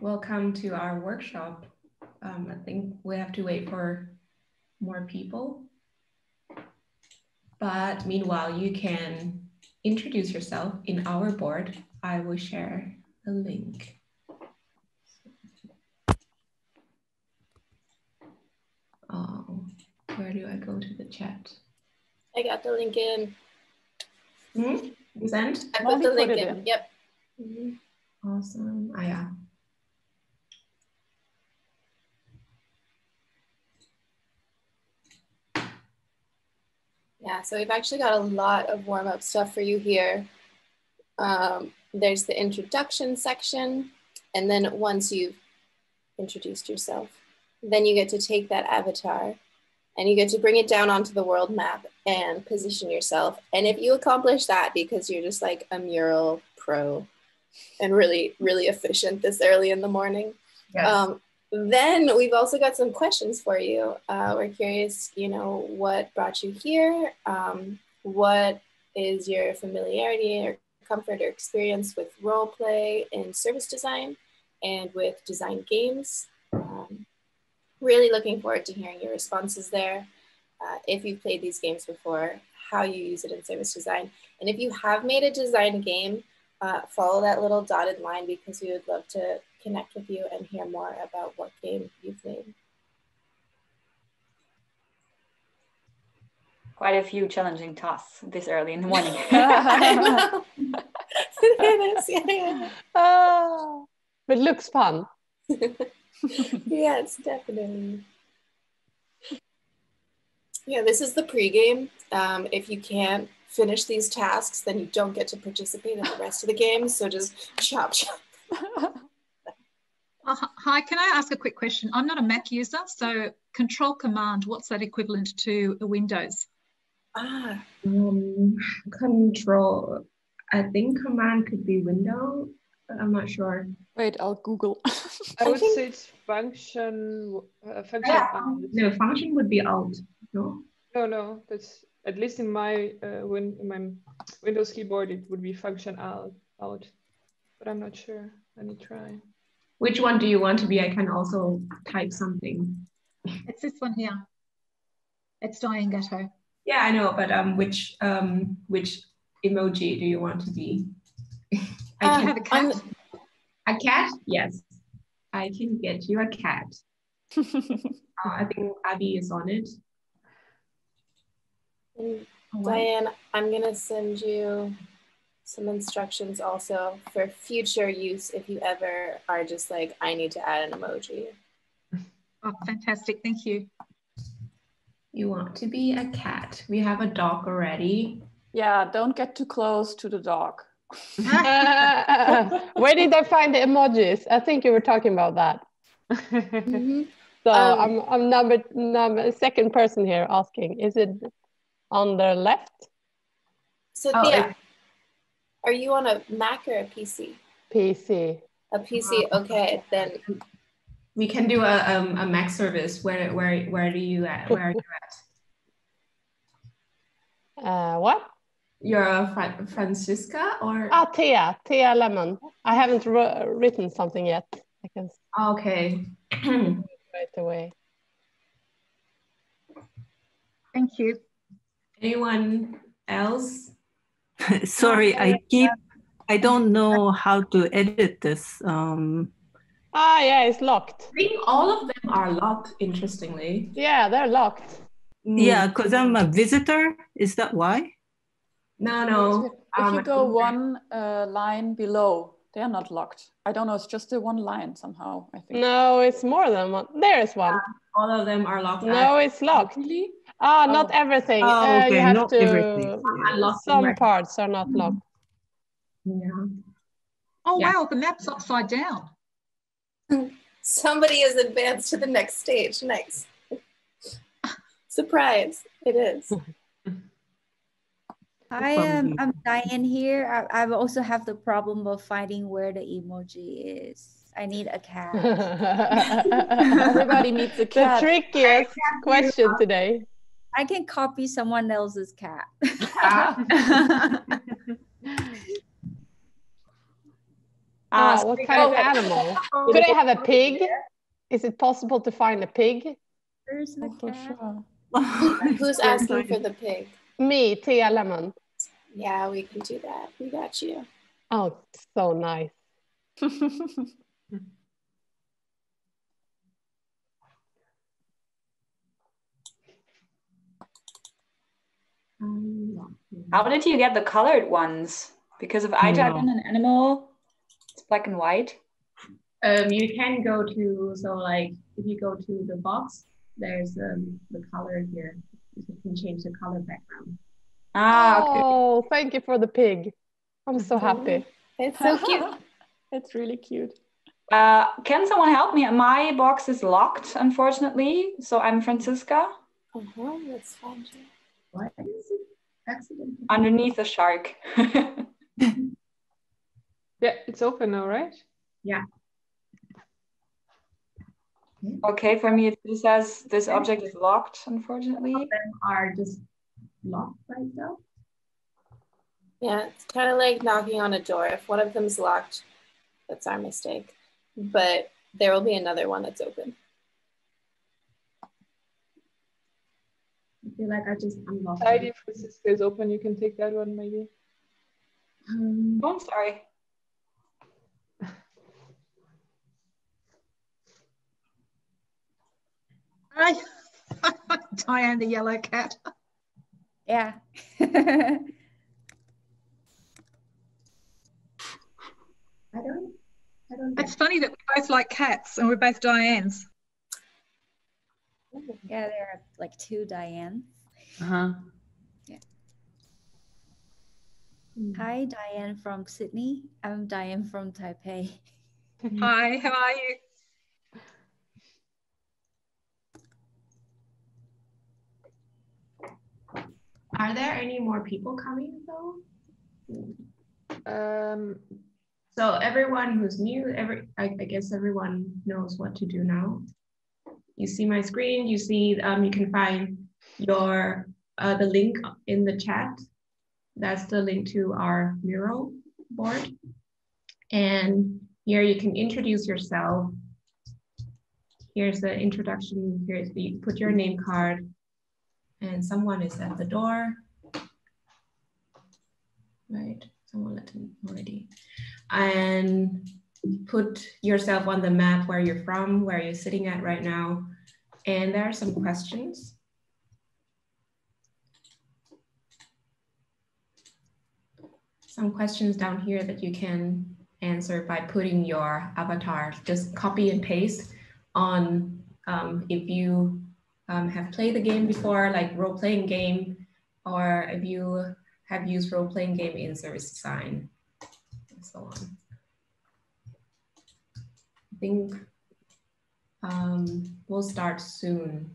welcome to our workshop. Um, I think we have to wait for more people. But meanwhile, you can introduce yourself in our board. I will share a link. Oh, where do I go to the chat? I got the link in. Hmm? You sent? I put the link in. in. Yep. Mm -hmm. Awesome. Ah, yeah. Yeah, so we've actually got a lot of warm-up stuff for you here. Um, there's the introduction section, and then once you've introduced yourself, then you get to take that avatar and you get to bring it down onto the world map and position yourself. And if you accomplish that because you're just like a mural pro and really, really efficient this early in the morning, yes. um, then we've also got some questions for you. Uh, we're curious, you know, what brought you here? Um, what is your familiarity or comfort or experience with role play and service design and with design games? Um, really looking forward to hearing your responses there. Uh, if you've played these games before, how you use it in service design. And if you have made a design game, uh, follow that little dotted line because we would love to connect with you and hear more about what game you've made. Quite a few challenging tasks this early in the morning. it is, yeah, yeah. Oh, but looks fun. yes, definitely. Yeah, this is the pregame. Um, if you can't finish these tasks, then you don't get to participate in the rest of the game. So just chop, chop. Uh, hi, can I ask a quick question? I'm not a Mac user, so Control Command, what's that equivalent to a Windows? Ah, um, Control. I think Command could be Window, but I'm not sure. Wait, I'll Google. I would say it's function. Uh, function. Yeah. No, function would be Alt. No. No, no. That's at least in my uh, win in my Windows keyboard, it would be function Alt. Alt, but I'm not sure. Let me try. Which one do you want to be? I can also type something. It's this one here. It's Diane Gatto. Yeah, I know, but um, which um, which emoji do you want to be? I have a cat. I'm, a cat? Yes, I can get you a cat. uh, I think Abby is on it. Diane, I'm gonna send you some instructions also for future use if you ever are just like, I need to add an emoji. Oh, fantastic. Thank you. You want to be a cat. We have a dog already. Yeah, don't get too close to the dog. where did I find the emojis? I think you were talking about that. Mm -hmm. So um, I'm, I'm number, number second person here asking, is it on the left? So oh, yeah, are you on a Mac or a PC? PC. A PC. Okay, then we can do a um, a Mac service. Where where where do you at? Where are you at? Uh, what? You're a Fra Francisca or? Ah, Tia, Tia Lemon. I haven't written something yet. I can. Okay. right away. Thank you. Anyone else? Sorry, I keep, I don't know how to edit this. Um, ah, yeah, it's locked. I think all of them are locked, interestingly. Yeah, they're locked. Mm. Yeah, because I'm a visitor. Is that why? No, no. If um, you go one uh, line below, they're not locked. I don't know. It's just the one line somehow. I think. No, it's more than one. There is one. Yeah, all of them are locked. No, it's locked. Really? Ah, oh, not everything. Oh, okay. Uh, you have not to, everything. Some parts are not locked. Yeah. Oh, yeah. wow, the map's upside down. Somebody has advanced to the next stage. Nice. Surprise, it is. I am I'm Diane here. I, I also have the problem of finding where the emoji is. I need a cat. Everybody needs a cat. The trickiest question today. I can copy someone else's cat. Uh, what kind of animal? Could I have a pig? Is it possible to find a pig? Where's the For cat? sure. Who's asking for the pig? Me, Tia Lemon. Yeah, we can do that. We got you. Oh, so nice. How did you get the colored ones? Because if I type No. in an animal, it's black and white. Um, you can go to so like if you go to the box, there's um, the color here. You can change the color background. Ah, okay. Oh, thank you for the pig. I'm so happy. It's so cute. it's really cute. Uh, can someone help me? My box is locked, unfortunately. So I'm Francisca Uh-huh, let's find you. What is it? Accident. underneath a shark. Yeah, it's open now, right? Yeah. Okay, for me it just says this object is locked, unfortunately. Them are just locked right now. Yeah, it's kind of like knocking on a door. If one of them's locked, that's our mistake. But there will be another one that's open. I feel like I just unlocked. it. ID Francisca is open. You can take that one maybe. Um, Oh, I'm sorry. Hi. Diane the yellow cat. Yeah. I don't. I don't. It's funny that we both like cats and we're both Dianes. Yeah, there are like two Dianes. Uh-huh. Hi, Diane from Sydney. I'm Diane from Taipei. Hi, how are you? Are there any more people coming though? Um, So everyone who's new, every I, I guess everyone knows what to do now. You see my screen. You see um, you can find your uh, the link in the chat. That's the link to our mural board. And here you can introduce yourself. Here's the introduction. Here's the you put your name card. And someone is at the door. Right, someone let him already and put yourself on the map where you're from, where you're sitting at right now. And there are some questions. Some questions down here that you can answer by putting your avatar, just copy and paste on um, if you um, have played the game before, like role-playing game, or if you have used role-playing game in service design and so on. I think um, we'll start soon.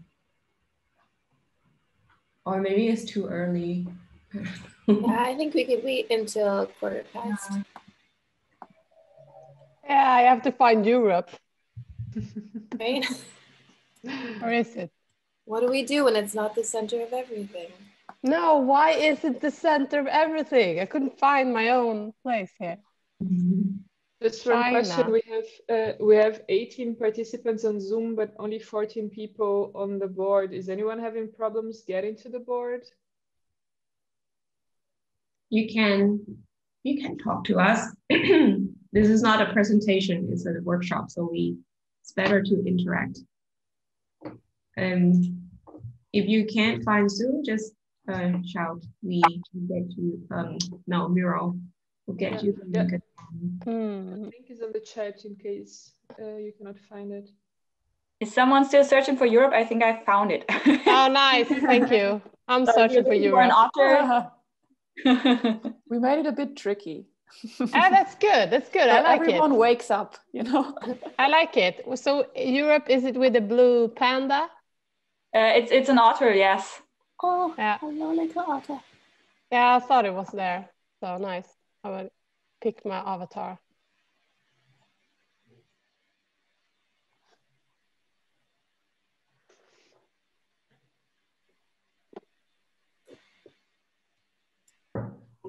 Or maybe it's too early. Yeah, I think we could wait until quarter past. Yeah, I have to find Europe. Right? Where is it? What do we do when it's not the center of everything? No, why is it the center of everything? I couldn't find my own place here. Just one question. We have uh, we have 18 participants on Zoom, but only 14 people on the board. Is anyone having problems getting to the board? You can you can talk to us. this is not a presentation, it's a workshop, so we it's better to interact. Um, if you can't find Zoom, just uh, shout. We can get you um no mural. We'll get Yeah, you the yeah. link. Hmm. Link is on the chat in case uh, you cannot find it. Is someone still searching for Europe? I think I found it. Oh, nice. Thank you. I'm So searching for you're looking Europe. an we made it a bit tricky. Ah, that's good. That's good. I So like everyone it. wakes up, you know. I like it. So Europe, is it with the blue panda? Uh, it's it's an otter, yes. Oh, Yeah. hello, little otter. Yeah, I thought it was there. So nice. I will pick my avatar.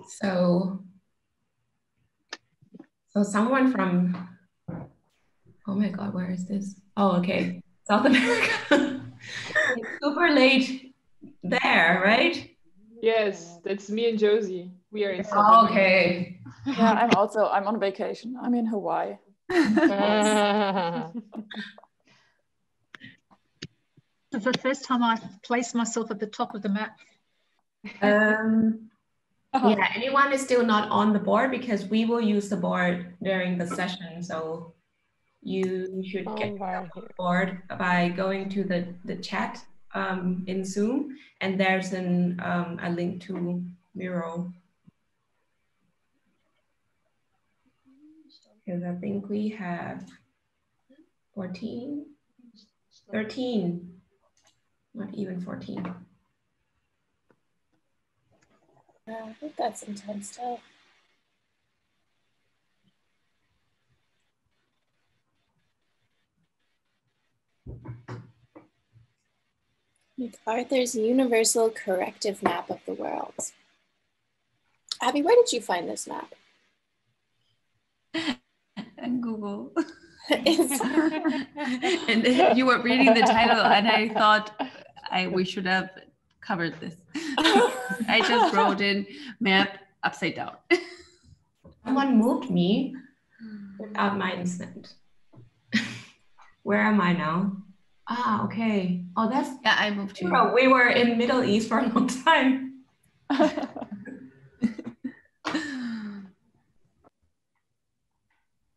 So So someone from, oh my God, where is this? Oh, okay, South America. it's super late there, right? Yes, that's me and Josie. We are in South oh, Okay. Yeah, I'm also, I'm on vacation. I'm in Hawaii. It's the first time I've placed myself at the top of the map. Um, oh. Yeah, anyone is still not on the board because we will use the board during the session. So you should oh, get on the board by going to the, the chat um, in Zoom and there's an, um, a link to Miro. Because I think we have 14, 13 not even 14. Yeah, I think that's intense too. Arthur's Universal Corrective Map of the World. Abby, where did you find this map? And Google. and you were reading the title, and I thought I we should have covered this. I just wrote in map upside down. Someone moved me without my consent. Where am I now? Ah, okay. Oh, that's yeah. I moved you. Oh, we were in Middle East for a long time.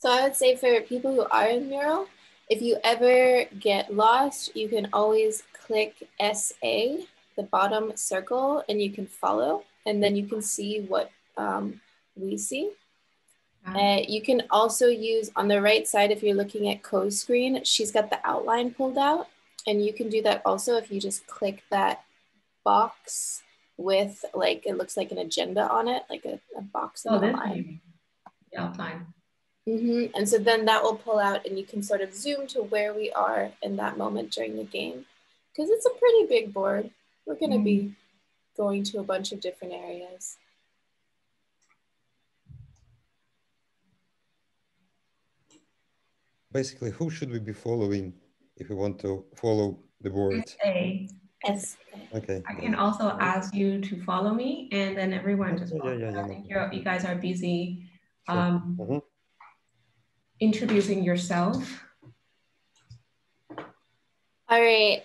So I would say for people who are in Mural, if you ever get lost, you can always click SA, the bottom circle, and you can follow, and then you can see what um, we see. Uh, you can also use on the right side, if you're looking at Ko's screen, she's got the outline pulled out. And you can do that also if you just click that box with like, it looks like an agenda on it, like a, a box oh, outline. The outline. Mm-hmm. And so then that will pull out and you can sort of zoom to where we are in that moment during the game. Because it's a pretty big board. We're going to mm be going to a bunch of different areas. Basically, who should we be following if we want to follow the board? A. S. Okay. I can also ask you to follow me and then everyone just yeah, yeah, yeah, I think you guys are busy. Sure. Um, mm -hmm introducing yourself. All right.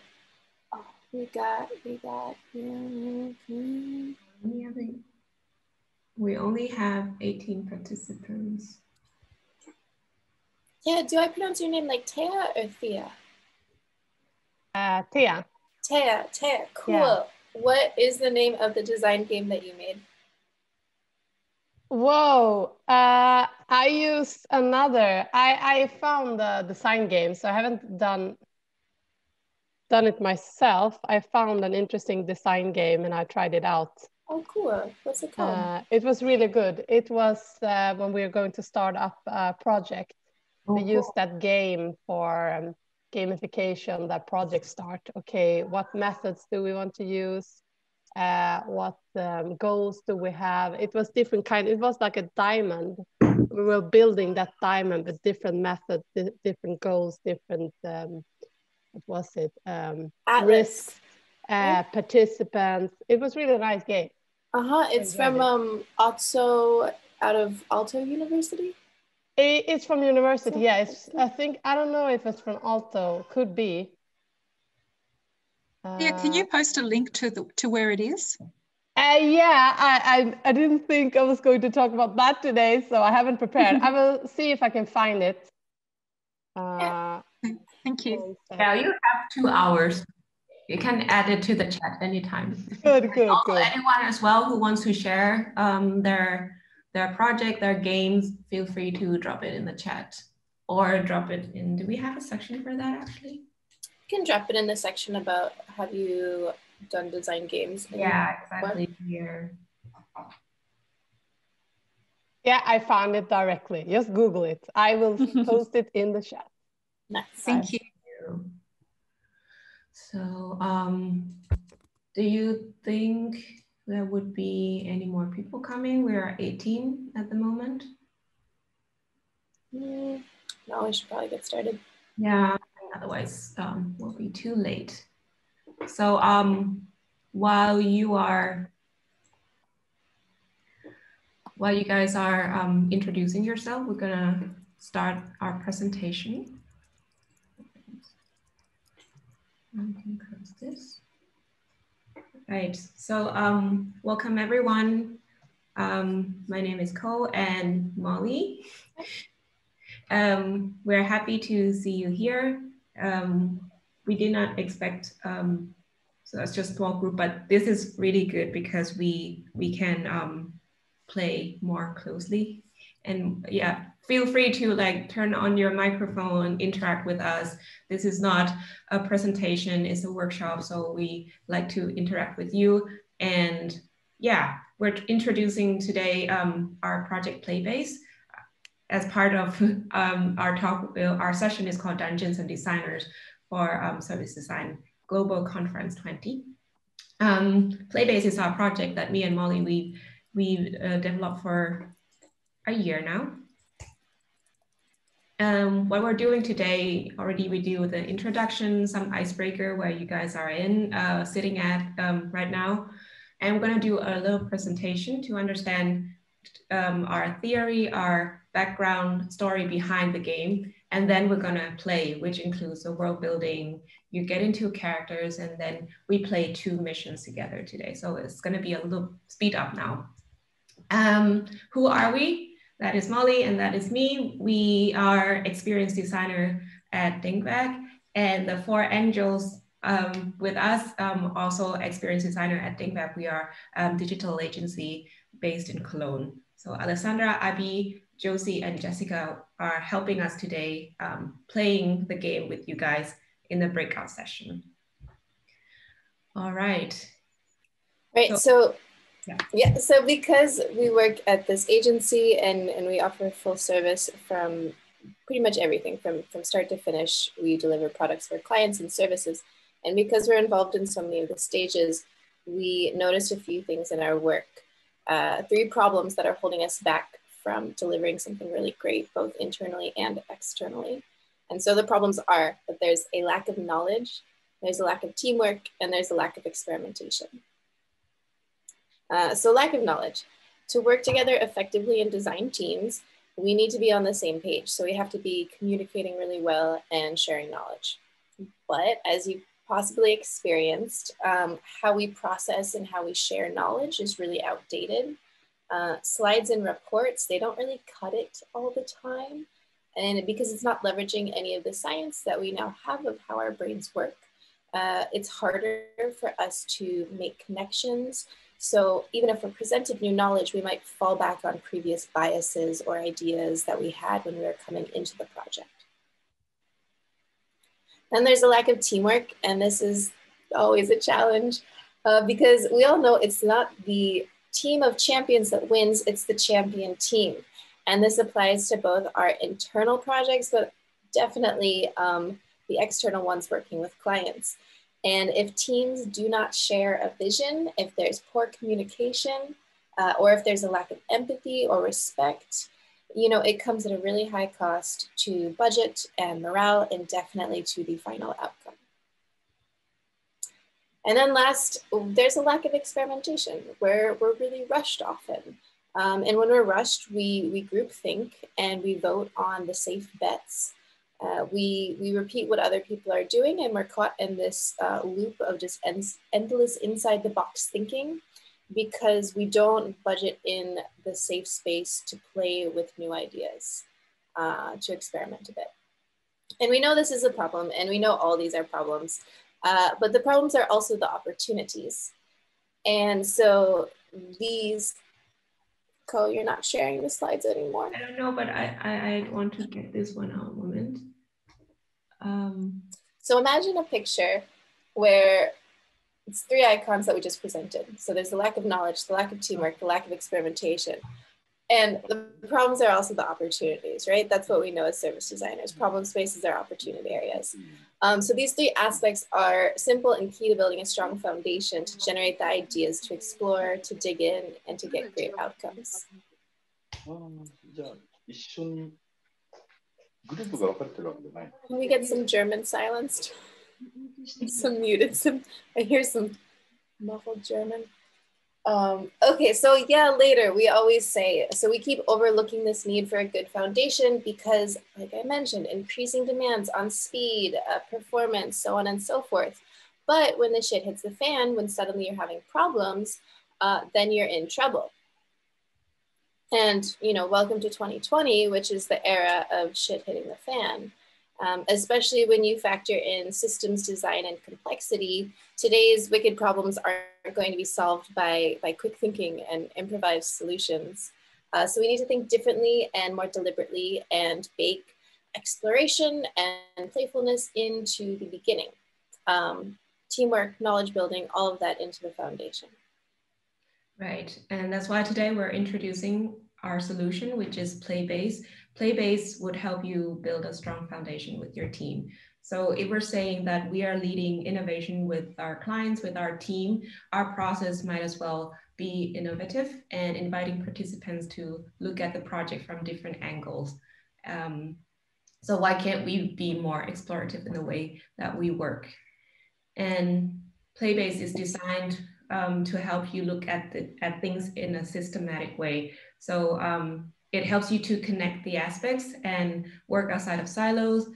Oh, we got, we got, we only have 18 participants. Yeah, do I pronounce your name like Thea or Thea? Uh, Thea. Thea, Thea, cool. Yeah. What is the name of the design game that you made? Whoa, uh, I used another. I, I found the design game, so I haven't done done it myself. I found an interesting design game and I tried it out. Oh, cool. What's it called? Uh, it was really good. It was uh, when we were going to start up a project. Oh, we cool. used that game for um, gamification, that project start. Okay, what methods do we want to use? Uh, what um, goals do we have? It was different kind it was like a diamond. We were building that diamond with different methods different goals different um, what was it? Um, risks uh, participants. It was really a nice game. Uh-huh it's from um also out of Aalto university? It, it's from university yeah it's i think i don't know if it's from Aalto could be yeah, can you uh, post a link to the to where it is? Uh, yeah, I, I, I didn't think I was going to talk about that today, so I haven't prepared. I will see if I can find it. Uh, Thank you. Yeah, you have two hours. You can add it to the chat anytime. Good, good, also, good. Anyone as well who wants to share um, their their project, their games, feel free to drop it in the chat or drop it in. Do we have a section for that actually? Can drop it in the section about have you done design games? Yeah, exactly what? here. Yeah, I found it directly. Just Google it. I will post it in the chat. Nice. Thank you. So, um, do you think there would be any more people coming? We are 18 at the moment. No, we should probably get started. Yeah, otherwise um, we'll be too late. So um, while you are, while you guys are um, introducing yourself, we're gonna start our presentation. I can close this. Right, so um, welcome everyone. Um, my name is Ko and Molly. Um, we're happy to see you here. Um, we did not expect, um, so that's just small group, but this is really good because we we can um, play more closely. And yeah, feel free to like turn on your microphone, interact with us. This is not a presentation, it's a workshop. So we like to interact with you. And yeah, we're introducing today um, our project Playbase as part of um, our talk, our session is called Dungeons and Designers for um, Service Design Global Conference 20. Um, Playbase is our project that me and Molly, we, we uh, developed for a year now. Um, what we're doing today, already we do the introduction, some icebreaker where you guys are in, uh, sitting at um, right now. And we're gonna do a little presentation to understand um, our theory, our background story behind the game. And then we're gonna play, which includes the world building. You get into characters and then we play two missions together today. So it's gonna be a little speed up now. Um, who are we? That is Molly and that is me. We are experience designer at Denkwerk and the four angels um, with us, um, also experience designer at Denkwerk. We are um, digital agency based in Cologne. So Alessandra, Abby, Josie, and Jessica are helping us today um, playing the game with you guys in the breakout session. All right. Right, so, so yeah. yeah, so because we work at this agency and, and we offer full service from pretty much everything from, from start to finish, we deliver products for clients and services. And because we're involved in so many of the stages, we noticed a few things in our work. Uh, three problems that are holding us back from delivering something really great, both internally and externally. And so the problems are that there's a lack of knowledge, there's a lack of teamwork, and there's a lack of experimentation. Uh, so lack of knowledge. To work together effectively in design teams, we need to be on the same page. So we have to be communicating really well and sharing knowledge. But as you possibly experienced, um, how we process and how we share knowledge is really outdated. Uh, slides and reports, they don't really cut it all the time. And because it's not leveraging any of the science that we now have of how our brains work, uh, it's harder for us to make connections. So even if we're presented new knowledge, we might fall back on previous biases or ideas that we had when we were coming into the project. Then there's a lack of teamwork, and this is always a challenge uh, because we all know it's not the team of champions that wins, it's the champion team. And this applies to both our internal projects, but definitely um, the external ones working with clients. And if teams do not share a vision, if there's poor communication, uh, or if there's a lack of empathy or respect, you know, it comes at a really high cost to budget and morale and definitely to the final outcome. And then last, there's a lack of experimentation where we're really rushed often. Um, and when we're rushed, we, we group think and we vote on the safe bets. Uh, we, we repeat what other people are doing and we're caught in this uh, loop of just end, endless inside the box thinking because we don't budget in the safe space to play with new ideas, uh, to experiment a bit. And we know this is a problem and we know all these are problems. Uh, but the problems are also the opportunities. And so these, Ko, you're not sharing the slides anymore. I don't know, but I, I, I want to get this one out a moment. Um, so imagine a picture where it's three icons that we just presented. So there's the lack of knowledge, the lack of teamwork, the lack of experimentation. And the problems are also the opportunities, right? That's what we know as service designers. Problem spaces are opportunity areas. Um, so these three aspects are simple and key to building a strong foundation to generate the ideas, to explore, to dig in, and to get great outcomes. Can we get some German silenced? some muted, some, I hear some muffled German. Um, okay, so yeah, later we always say, so we keep overlooking this need for a good foundation because, like I mentioned, increasing demands on speed, uh, performance, so on and so forth. But when the shit hits the fan, when suddenly you're having problems, uh, then you're in trouble. And, you know, welcome to 2020, which is the era of shit hitting the fan. Um, especially when you factor in systems design and complexity, today's wicked problems aren't going to be solved by, by quick thinking and improvised solutions. Uh, so we need to think differently and more deliberately and bake exploration and playfulness into the beginning. Um, teamwork, knowledge building, all of that into the foundation. Right, and that's why today we're introducing our solution, which is Playbase. Playbase would help you build a strong foundation with your team. So if we're saying that we are leading innovation with our clients, with our team, our process might as well be innovative and inviting participants to look at the project from different angles. Um, so why can't we be more explorative in the way that we work? And Playbase is designed um, to help you look at, the, at things in a systematic way. So um, it helps you to connect the aspects and work outside of silos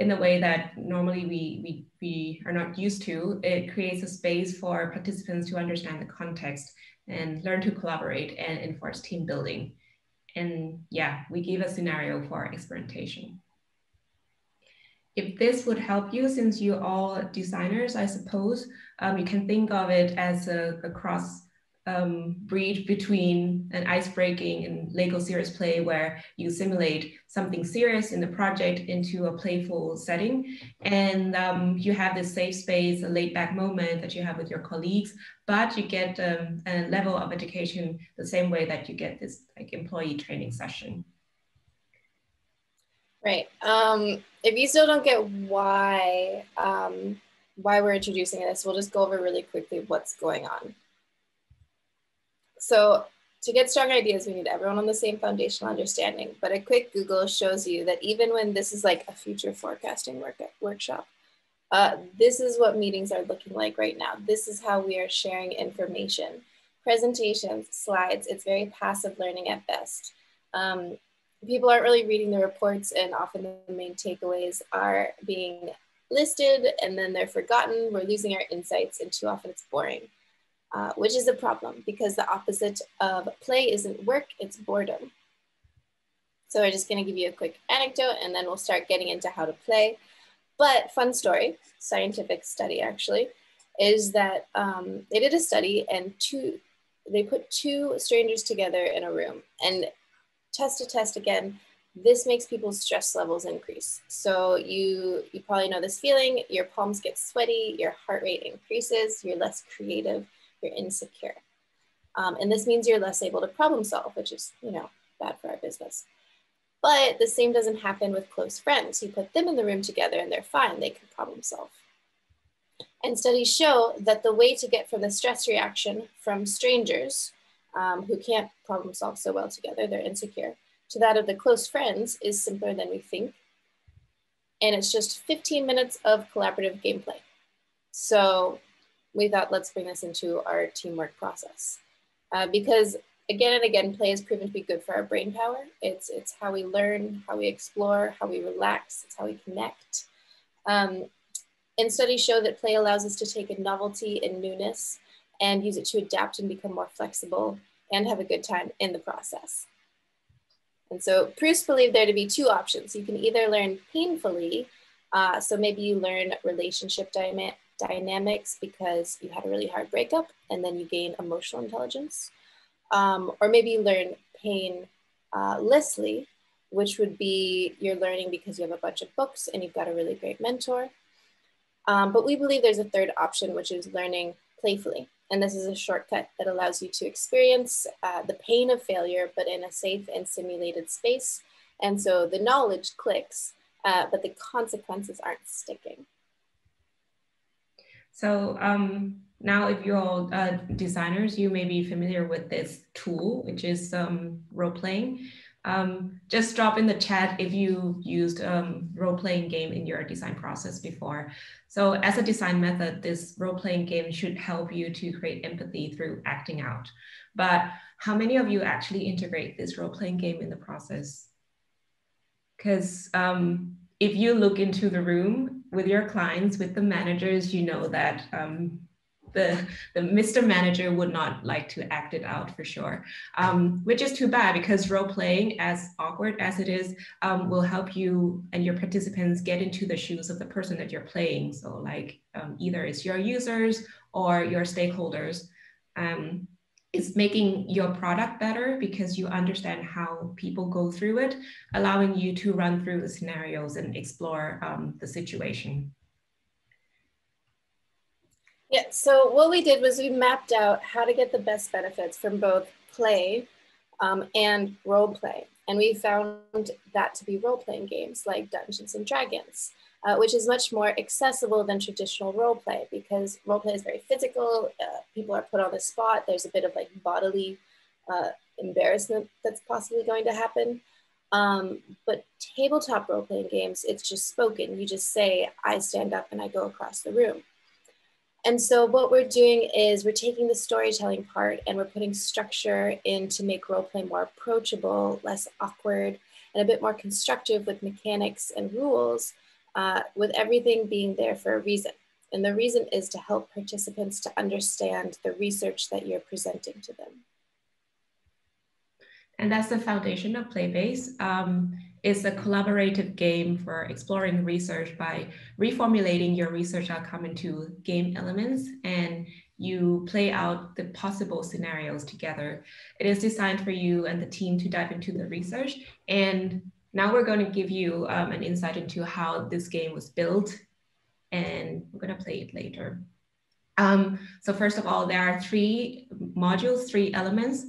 in the way that normally we, we, we are not used to. It creates a space for participants to understand the context and learn to collaborate and enforce team building. And yeah, we give a scenario for experimentation if this would help you, since you're all designers, I suppose, um, you can think of it as a, a cross um, breed between an ice-breaking and Lego serious play where you simulate something serious in the project into a playful setting. And um, you have this safe space, a laid back moment that you have with your colleagues, but you get um, a level of education the same way that you get this like employee training session. Right. Um, if you still don't get why um, why we're introducing this, we'll just go over really quickly what's going on. So to get strong ideas, we need everyone on the same foundational understanding. But a quick Google shows you that even when this is like a future forecasting work workshop, uh, this is what meetings are looking like right now. This is how we are sharing information. Presentations, slides, it's very passive learning at best. Um, people aren't really reading the reports and often the main takeaways are being listed and then they're forgotten. We're losing our insights and too often it's boring, uh, which is a problem because the opposite of play isn't work, it's boredom. So we're just gonna give you a quick anecdote and then we'll start getting into how to play. But fun story, scientific study actually, is that um, they did a study and two, they put two strangers together in a room and test to test again, this makes people's stress levels increase. So you, you probably know this feeling, your palms get sweaty, your heart rate increases, you're less creative, you're insecure. Um, and this means you're less able to problem solve, which is, you know, bad for our business. But the same doesn't happen with close friends. You put them in the room together and they're fine, they can problem solve. And studies show that the way to get from the stress reaction from strangers um, who can't problem solve so well together, they're insecure, to that of the close friends is simpler than we think. And it's just 15 minutes of collaborative gameplay. So we thought, let's bring this into our teamwork process. Uh, because again and again, play has proven to be good for our brain power. It's, it's how we learn, how we explore, how we relax, it's how we connect. Um, and studies show that play allows us to take a novelty and newness and use it to adapt and become more flexible and have a good time in the process. And so Proust believed there to be two options. You can either learn painfully, uh, so maybe you learn relationship dyma- dynamics because you had a really hard breakup and then you gain emotional intelligence. Um, or maybe you learn painlessly, uh, which would be you're learning because you have a bunch of books and you've got a really great mentor. Um, but we believe there's a third option, which is learning playfully. And this is a shortcut that allows you to experience uh, the pain of failure, but in a safe and simulated space. And so the knowledge clicks, uh, but the consequences aren't sticking. So um, now if you're all uh, designers, you may be familiar with this tool, which is um, role playing. Um, just drop in the chat if you used um, role-playing game in your design process before. So as a design method, this role-playing game should help you to create empathy through acting out. But how many of you actually integrate this role-playing game in the process? Because um, if you look into the room with your clients, with the managers, you know that um, the, the Mr. Manager would not like to act it out for sure, um, which is too bad because role playing, as awkward as it is, um, will help you and your participants get into the shoes of the person that you're playing. So like um, either it's your users or your stakeholders. It's making your product better because you understand how people go through it, allowing you to run through the scenarios and explore um, the situation. Yeah, so what we did was we mapped out how to get the best benefits from both play um, and role play. And we found that to be role playing games like Dungeons and Dragons, uh, which is much more accessible than traditional role play because role play is very physical. Uh, people are put on the spot. There's a bit of like bodily uh, embarrassment that's possibly going to happen. Um, but tabletop role playing games, it's just spoken. You just say, I stand up and I go across the room. And so what we're doing is we're taking the storytelling part and we're putting structure in to make roleplay more approachable, less awkward, and a bit more constructive with mechanics and rules, uh, with everything being there for a reason. And the reason is to help participants to understand the research that you're presenting to them. And that's the foundation of Playbase. Um, it's a collaborative game for exploring research by reformulating your research outcome into game elements and you play out the possible scenarios together. It is designed for you and the team to dive into the research. And now we're going to give you um, an insight into how this game was built and we're going to play it later. Um, so first of all, there are three modules, three elements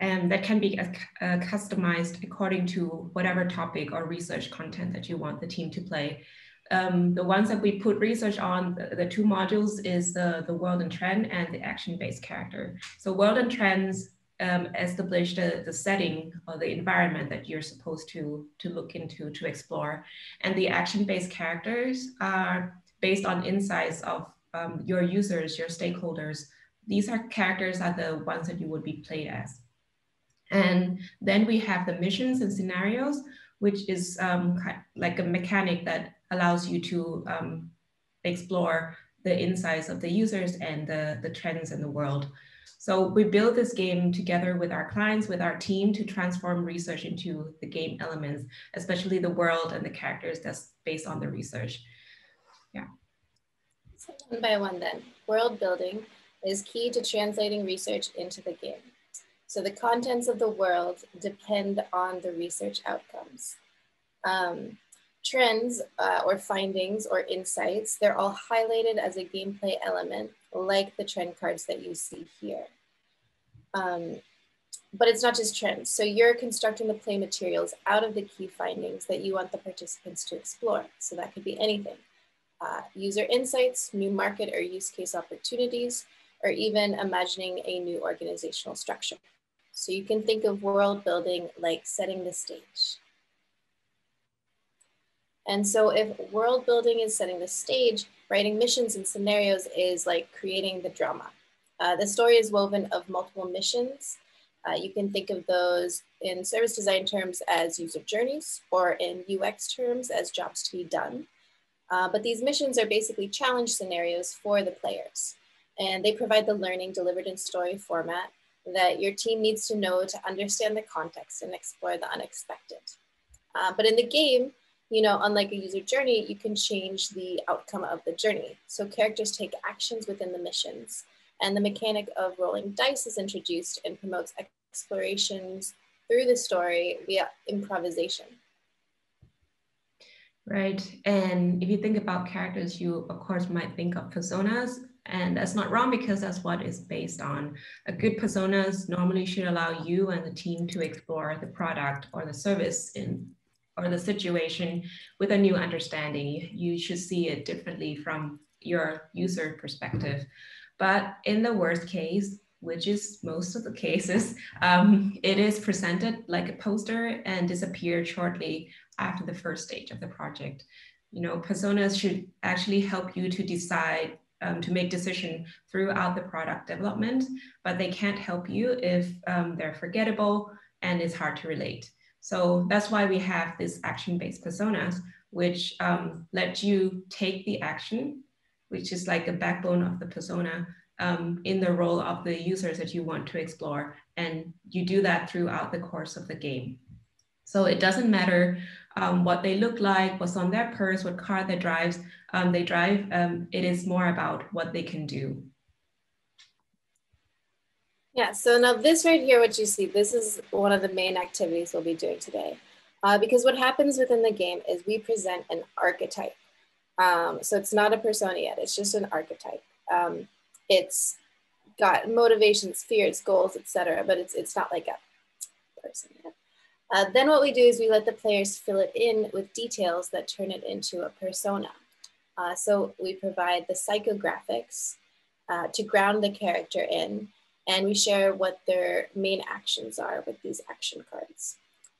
and that can be uh, uh, customized according to whatever topic or research content that you want the team to play. Um, the ones that we put research on, the, the, two modules is the, the world and trend and the action-based character. So world and trends um, establish the, the setting or the environment that you're supposed to, to look into, to explore. And the action-based characters are based on insights of um, your users, your stakeholders. These are characters are the ones that you would be played as. And then we have the missions and scenarios, which is um, like a mechanic that allows you to um, explore the insights of the users and the, the trends in the world. So we build this game together with our clients, with our team to transform research into the game elements, especially the world and the characters that's based on the research. Yeah. So one by one then, world building is key to translating research into the game. So the contents of the world depend on the research outcomes. Um, trends uh, or findings or insights, they're all highlighted as a gameplay element, like the trend cards that you see here. Um, but it's not just trends. So you're constructing the play materials out of the key findings that you want the participants to explore. So that could be anything. Uh, user insights, new market or use case opportunities, or even imagining a new organizational structure. So you can think of world building like setting the stage. And so if world building is setting the stage, writing missions and scenarios is like creating the drama. Uh, the story is woven of multiple missions. Uh, you can think of those in service design terms as user journeys or in UX terms as jobs to be done. Uh, but these missions are basically challenge scenarios for the players. And they provide the learning delivered in story format that your team needs to know to understand the context and explore the unexpected. Uh, but in the game, you know, unlike a user journey, you can change the outcome of the journey. So characters take actions within the missions and the mechanic of rolling dice is introduced and promotes explorations through the story via improvisation. Right. And if you think about characters, you of course might think of personas and that's not wrong because that's what it's based on. A good personas normally should allow you and the team to explore the product or the service in or the situation with a new understanding. You should see it differently from your user perspective. But in the worst case, which is most of the cases, um, it is presented like a poster and disappeared shortly after the first stage of the project. You know, personas should actually help you to decide, um, to make decision throughout the product development, but they can't help you if um, they're forgettable and it's hard to relate. So that's why we have this action-based personas, which um, let you take the action, which is like a backbone of the persona, um, in the role of the users that you want to explore. And you do that throughout the course of the game. So it doesn't matter um, what they look like, what's on their purse, what car they drives, um, they drive. Um, it is more about what they can do. Yeah, so now this right here, what you see, this is one of the main activities we'll be doing today. Uh, because what happens within the game is we present an archetype. Um, so it's not a persona yet, it's just an archetype. Um, it's got motivations, fears, goals, etc. But it's it's not like a person yet. Uh, then what we do is we let the players fill it in with details that turn it into a persona. Uh, so we provide the psychographics uh, to ground the character in, and we share what their main actions are with these action cards.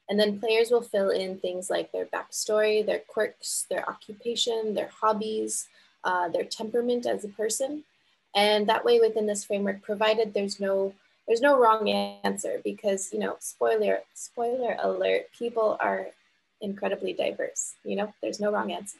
And then players will fill in things like their backstory, their quirks, their occupation, their hobbies, uh, their temperament as a person. And that way within this framework, provided there's no there's no wrong answer because, you know, spoiler, spoiler alert, people are incredibly diverse. You know, there's no wrong answer.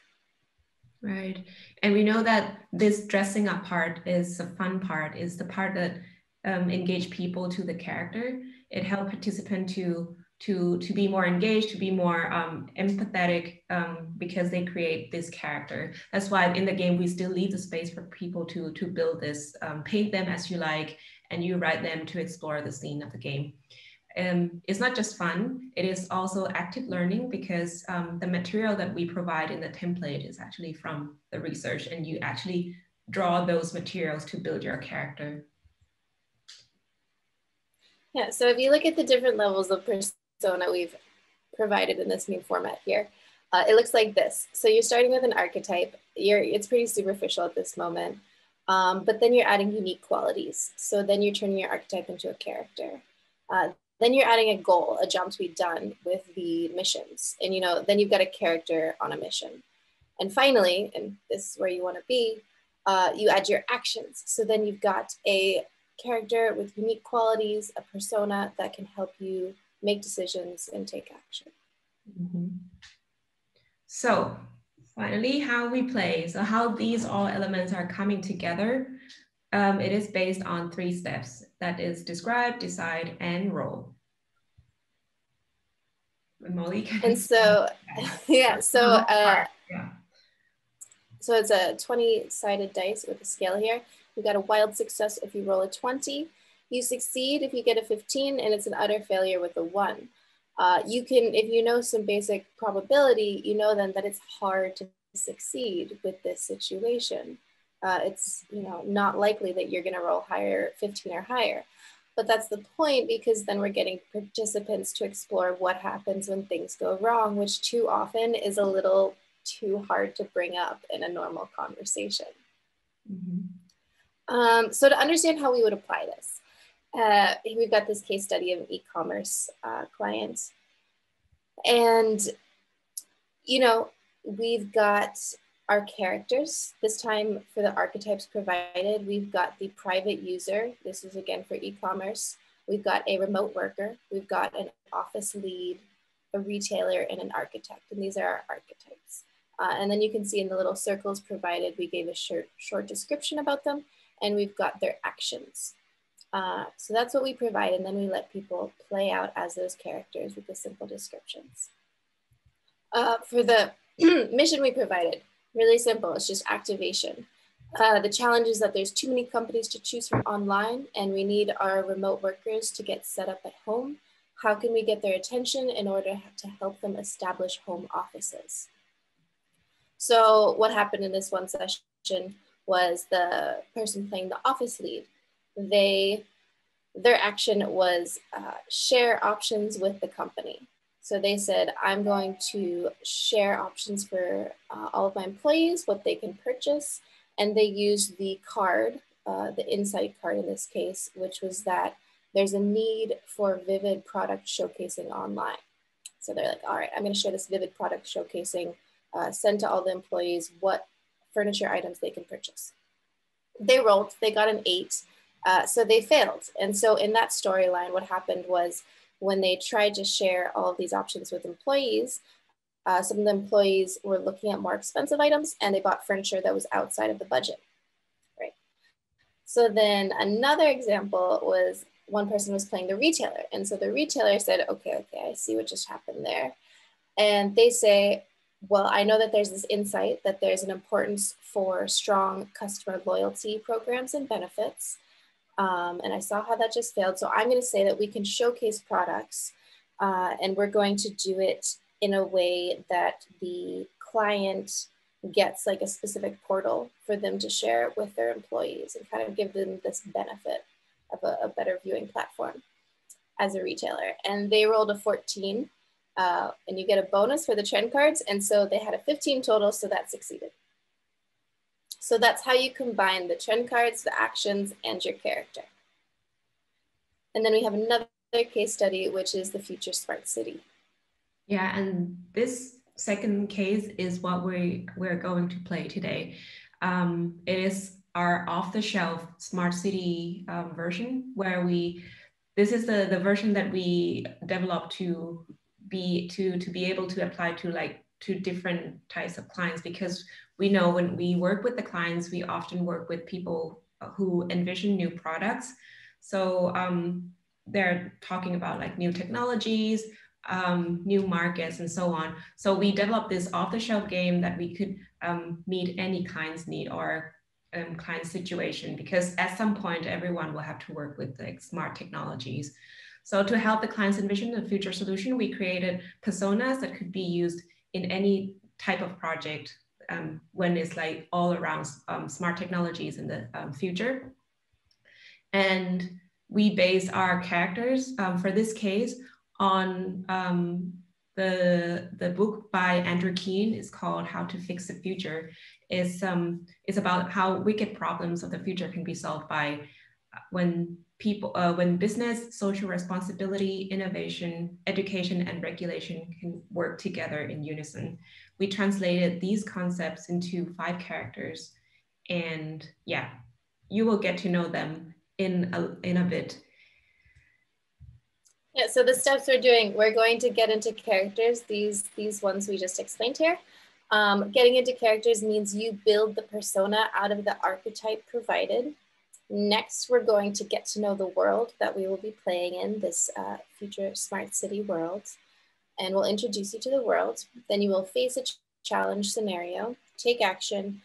Right. And we know that this dressing up part is the fun part, is the part that um, engage people to the character. It helped participant to to to be more engaged, to be more um, empathetic, um, because they create this character. That's why in the game we still leave the space for people to to build this, um, paint them as you like, and you write them to explore the scene of the game. Um, it's not just fun; it is also active learning because um, the material that we provide in the template is actually from the research, and you actually draw those materials to build your character. Yeah, so if you look at the different levels of persona we've provided in this new format here. Uh, it looks like this. So you're starting with an archetype. You're, it's pretty superficial at this moment, um, but then you're adding unique qualities. So then you're turning your archetype into a character. Uh, then you're adding a goal, a job to be done with the missions. And you know, then you've got a character on a mission. And finally, and this is where you want to be, uh, you add your actions. So then you've got a character with unique qualities, a persona that can help you make decisions and take action. Mm-hmm. So finally, how we play. So how these all elements are coming together. Um, it is based on three steps. That is describe, decide, and roll. Molly. And so, yeah, so uh, yeah. so it's a 20-sided dice with a scale here. We got a wild success if you roll a 20. You succeed if you get a 15 and it's an utter failure with a one. Uh, you can, if you know some basic probability, you know then that it's hard to succeed with this situation. Uh, it's you know not likely that you're going to roll higher, 15 or higher. But that's the point because then we're getting participants to explore what happens when things go wrong, which too often is a little too hard to bring up in a normal conversation. Mm-hmm. Um, so to understand how we would apply this, uh, we've got this case study of an e-commerce uh, client. And, you know, we've got our characters. This time for the archetypes provided, we've got the private user. This is again for e-commerce. We've got a remote worker. We've got an office lead, a retailer, and an architect. And these are our archetypes. Uh, and then you can see in the little circles provided, we gave a short, short description about them, and we've got their actions. Uh, so that's what we provide, and then we let people play out as those characters with the simple descriptions. Uh, for the mission we provided, really simple, it's just activation. Uh, the challenge is that there's too many companies to choose from online, and we need our remote workers to get set up at home. How can we get their attention in order to help them establish home offices? So what happened in this one session was the person playing the office lead they their action was uh, share options with the company. So they said, I'm going to share options for uh, all of my employees, what they can purchase. And they used the card uh, the insight card in this case, which was that there's a need for vivid product showcasing online. So they're like, all right, I'm gonna share this vivid product showcasing, uh, send to all the employees what furniture items they can purchase. They rolled, they got an eight, uh, so they failed. And so in that storyline, what happened was when they tried to share all of these options with employees, uh, some of the employees were looking at more expensive items and they bought furniture that was outside of the budget, right? So then another example was one person was playing the retailer. And so the retailer said, okay, okay, I see what just happened there. And they say, well, I know that there's this insight that there's an importance for strong customer loyalty programs and benefits. Um, and I saw how that just failed. So I'm going to say that we can showcase products uh, and we're going to do it in a way that the client gets like a specific portal for them to share it with their employees and kind of give them this benefit of a, a better viewing platform as a retailer. And they rolled a 14 uh, and you get a bonus for the trend cards. And so they had a 15 total, so that succeeded. So that's how you combine the trend cards, the actions, and your character. And then we have another case study, which is the future smart city. Yeah, and this second case is what we, we're going to play today. Um, it is our off-the-shelf smart city um, version where we, this is the, the version that we developed to be, to, to be able to apply to like to different types of clients because we know when we work with the clients, we often work with people who envision new products. So um, they're talking about like new technologies, um, new markets and so on. So we developed this off-the-shelf game that we could um, meet any client's need or um, client situation because at some point everyone will have to work with like smart technologies. So to help the clients envision the future solution, we created personas that could be used in any type of project um, when it's like all around um, smart technologies in the um, future. And we base our characters um, for this case on um, the, the book by Andrew Keen is called How to Fix the Future. It's, um, is about how wicked problems of the future can be solved by uh, when people, uh, when business, social responsibility, innovation, education, and regulation can work together in unison. We translated these concepts into five characters, and yeah, you will get to know them in a, in a bit. Yeah, so the steps we're doing, we're going to get into characters, these, these ones we just explained here. Um, getting into characters means you build the persona out of the archetype provided. Next, we're going to get to know the world that we will be playing in, this uh, future smart city world. And we'll introduce you to the world. Then you will face a challenge scenario, take action,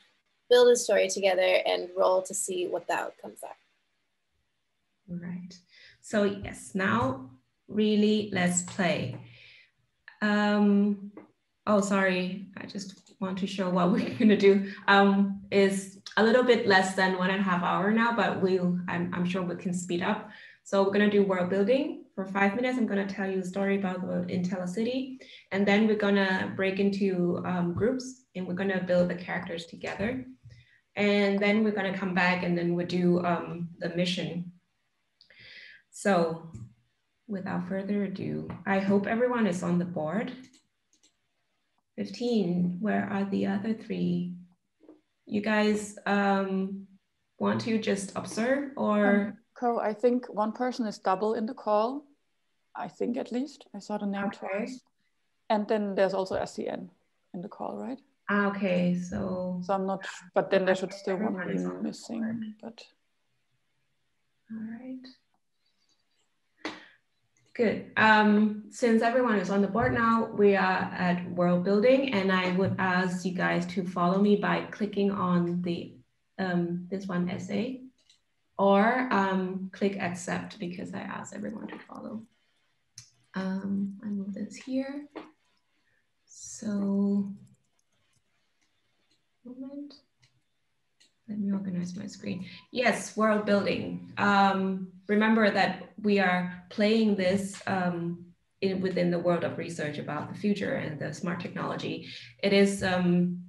build a story together, and roll to see what the outcomes are. Right. So yes, now really let's play. Um, oh, sorry, I just want to show what we're gonna do. Um, is a little bit less than one and a half hour now, but we'll, I'm, I'm sure we can speed up. So we're gonna do world building for five minutes. I'm gonna tell you a story about the IntelliCity, and then we're gonna break into um, groups and we're gonna build the characters together. And then we're gonna come back and then we'll do um, the mission. So without further ado, I hope everyone is on the board. 15, where are the other three? You guys um, want to just observe or? Um, Ko, I think one person is double in the call. I think at least, I saw the name okay. twice. And then there's also SDN in the call, right? Ah, okay, so. So I'm not, but then there should still one be missing, but. All right. Good. Um, since everyone is on the board now, we are at world building and I would ask you guys to follow me by clicking on the um, this one essay or um, click accept because I asked everyone to follow. Um, I move this here. So, moment. Let me organize my screen. Yes, world building. Um, remember that we are playing this um, in, within the world of research about the future and the smart technology. It is um,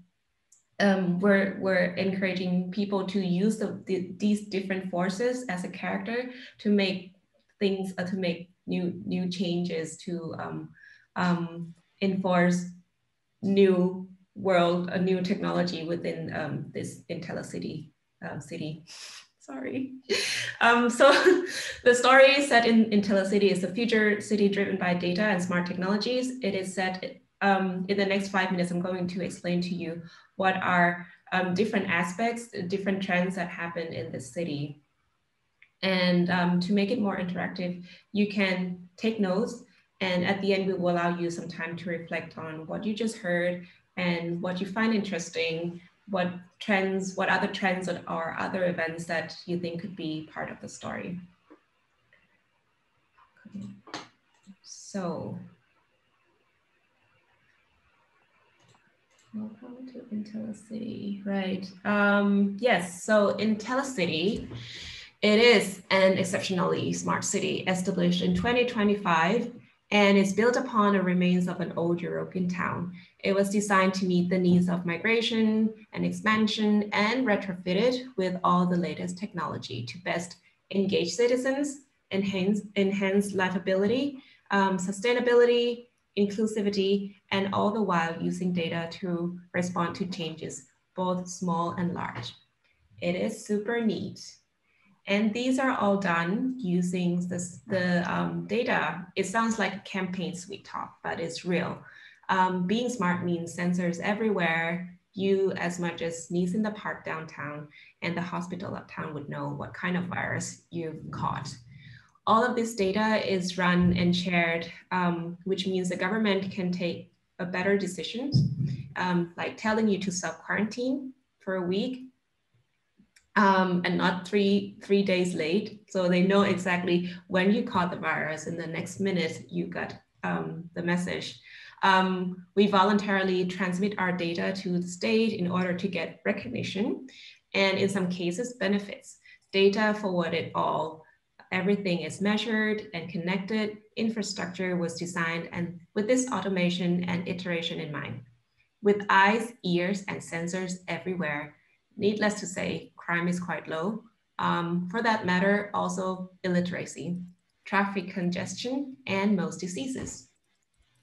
um, we're, we're encouraging people to use the, the, these different forces as a character to make things, uh, to make new, new changes, to um, um, enforce new world, a new technology within um, this IntelliCity uh, city. Sorry. Um, so the story set in IntelliCity is a future city driven by data and smart technologies. It is set um, in the next five minutes, I'm going to explain to you what are um, different aspects, different trends that happen in the city. And um, to make it more interactive, you can take notes and at the end, we will allow you some time to reflect on what you just heard and what you find interesting, what trends, what other trends or other events that you think could be part of the story. So Welcome to IntelliCity, right? Um, yes, so IntelliCity, it is an exceptionally smart city established in 2025 and is built upon the remains of an old European town. It was designed to meet the needs of migration and expansion and retrofitted with all the latest technology to best engage citizens, enhance, enhance livability, um, sustainability, inclusivity, and all the while using data to respond to changes, both small and large. It is super neat. And these are all done using this, the um, data. It sounds like a campaign sweet talk, but it's real. Um, being smart means sensors everywhere. You, as much as needs in the park downtown and the hospital uptown would know what kind of virus you've caught all of this data is run and shared, um, which means the government can take a better decisions, um, like telling you to self-quarantine for a week um, and not three, three days late. So they know exactly when you caught the virus and the next minute you got um, the message. Um, we voluntarily transmit our data to the state in order to get recognition and in some cases benefits. Data forwarded all everything is measured and connected, infrastructure was designed and with this automation and iteration in mind. With eyes, ears, and sensors everywhere, needless to say, crime is quite low. Um, for that matter, also illiteracy, traffic congestion, and most diseases.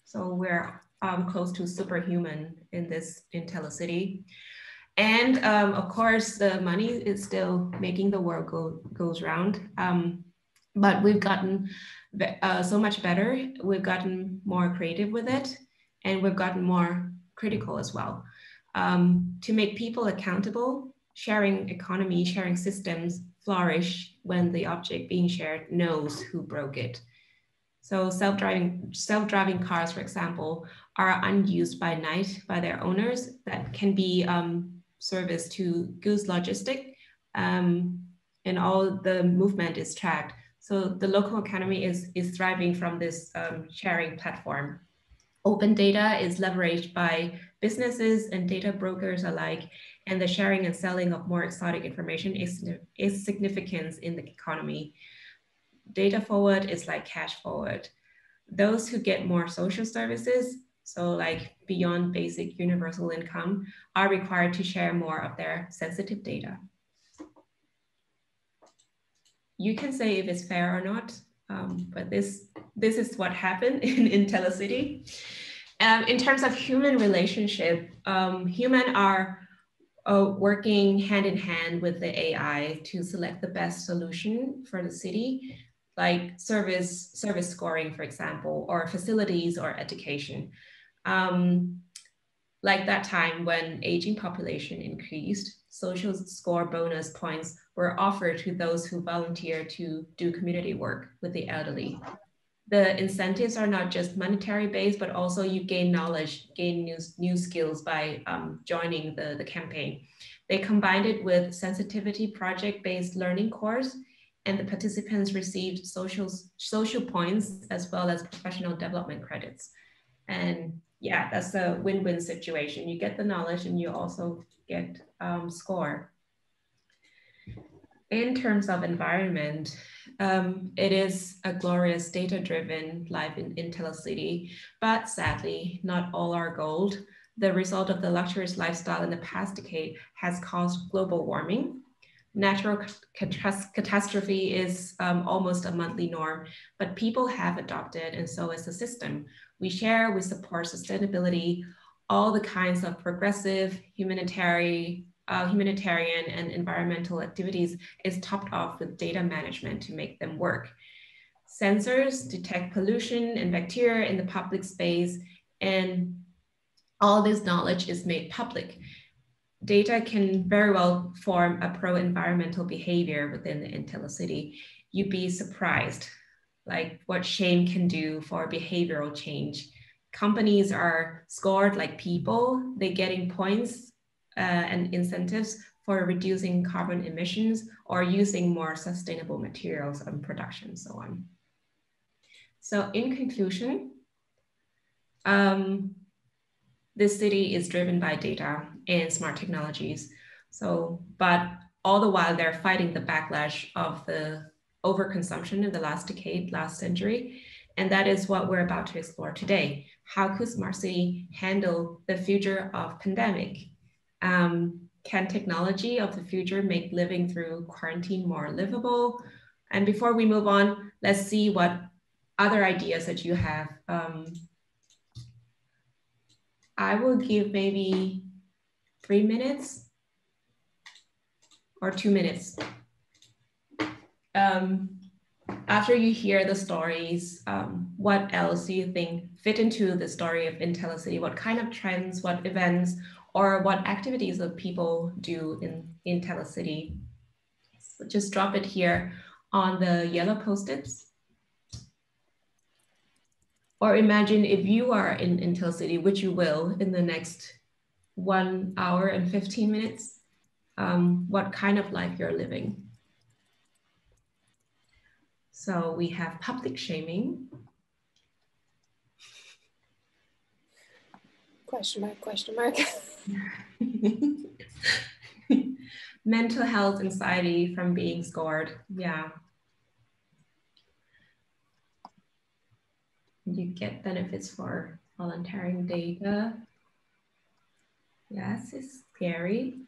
So we're um, close to superhuman in this IntelliCity. And um, of course, the money is still making the world go goes round. Um, but we've gotten uh, so much better. We've gotten more creative with it, and we've gotten more critical as well. Um, to make people accountable, sharing economy, sharing systems flourish when the object being shared knows who broke it. So self-driving self-driving cars, for example, are unused by night by their owners that can be um, service to goods logistic um, and all the movement is tracked. So the local economy is, is thriving from this um, sharing platform. Open data is leveraged by businesses and data brokers alike, and the sharing and selling of more exotic information is, is significant in the economy. Data forward is like cash forward. Those who get more social services, so like beyond basic universal income, are required to share more of their sensitive data you can say if it's fair or not, um, but this, this is what happened in, IntelliCity. Um, in terms of human relationship, um, human are uh, working hand in hand with the AI to select the best solution for the city, like service, service scoring, for example, or facilities or education. Um, like that time when aging population increased, social score bonus points were offered to those who volunteer to do community work with the elderly. The incentives are not just monetary based, but also you gain knowledge, gain new, new skills by um, joining the, the campaign. They combined it with sensitivity project-based learning course and the participants received social, social points as well as professional development credits. And yeah, that's a win-win situation. You get the knowledge and you also get um, score. In terms of environment, um, it is a glorious data-driven life in IntelliCity, but sadly, not all are gold. the result of the luxurious lifestyle in the past decade has caused global warming. Natural catastrophe is um, almost a monthly norm, but people have adopted and so is the system. We share, we support sustainability, all the kinds of progressive humanitarian, uh, humanitarian and environmental activities is topped off with data management to make them work. Sensors detect pollution and bacteria in the public space, and all this knowledge is made public. Data can very well form a pro-environmental behavior within the IntelliCity. You'd be surprised like what shame can do for behavioral change. Companies are scored like people, they're getting points and incentives for reducing carbon emissions or using more sustainable materials in production, and so on. So in conclusion, um, this city is driven by data and smart technologies. So, but all the while they're fighting the backlash of the overconsumption in the last decade, last century. And that is what we're about to explore today. How could Smart City handle the future of pandemic? Um, can technology of the future make living through quarantine more livable? And before we move on, let's see what other ideas that you have. Um, I will give maybe three minutes or two minutes um, after you hear the stories, um, what else do you think fit into the story of IntelliCity? What kind of trends, what events, or what activities that people do in in IntelliCity? So just drop it here on the yellow post-its. Or imagine if you are in IntelliCity, which you will in the next one hour and 15 minutes, um, what kind of life you're living. So we have public shaming. Question mark, question mark. Mental health anxiety from being scored. Yeah. You get benefits for volunteering data. Yes, it's scary.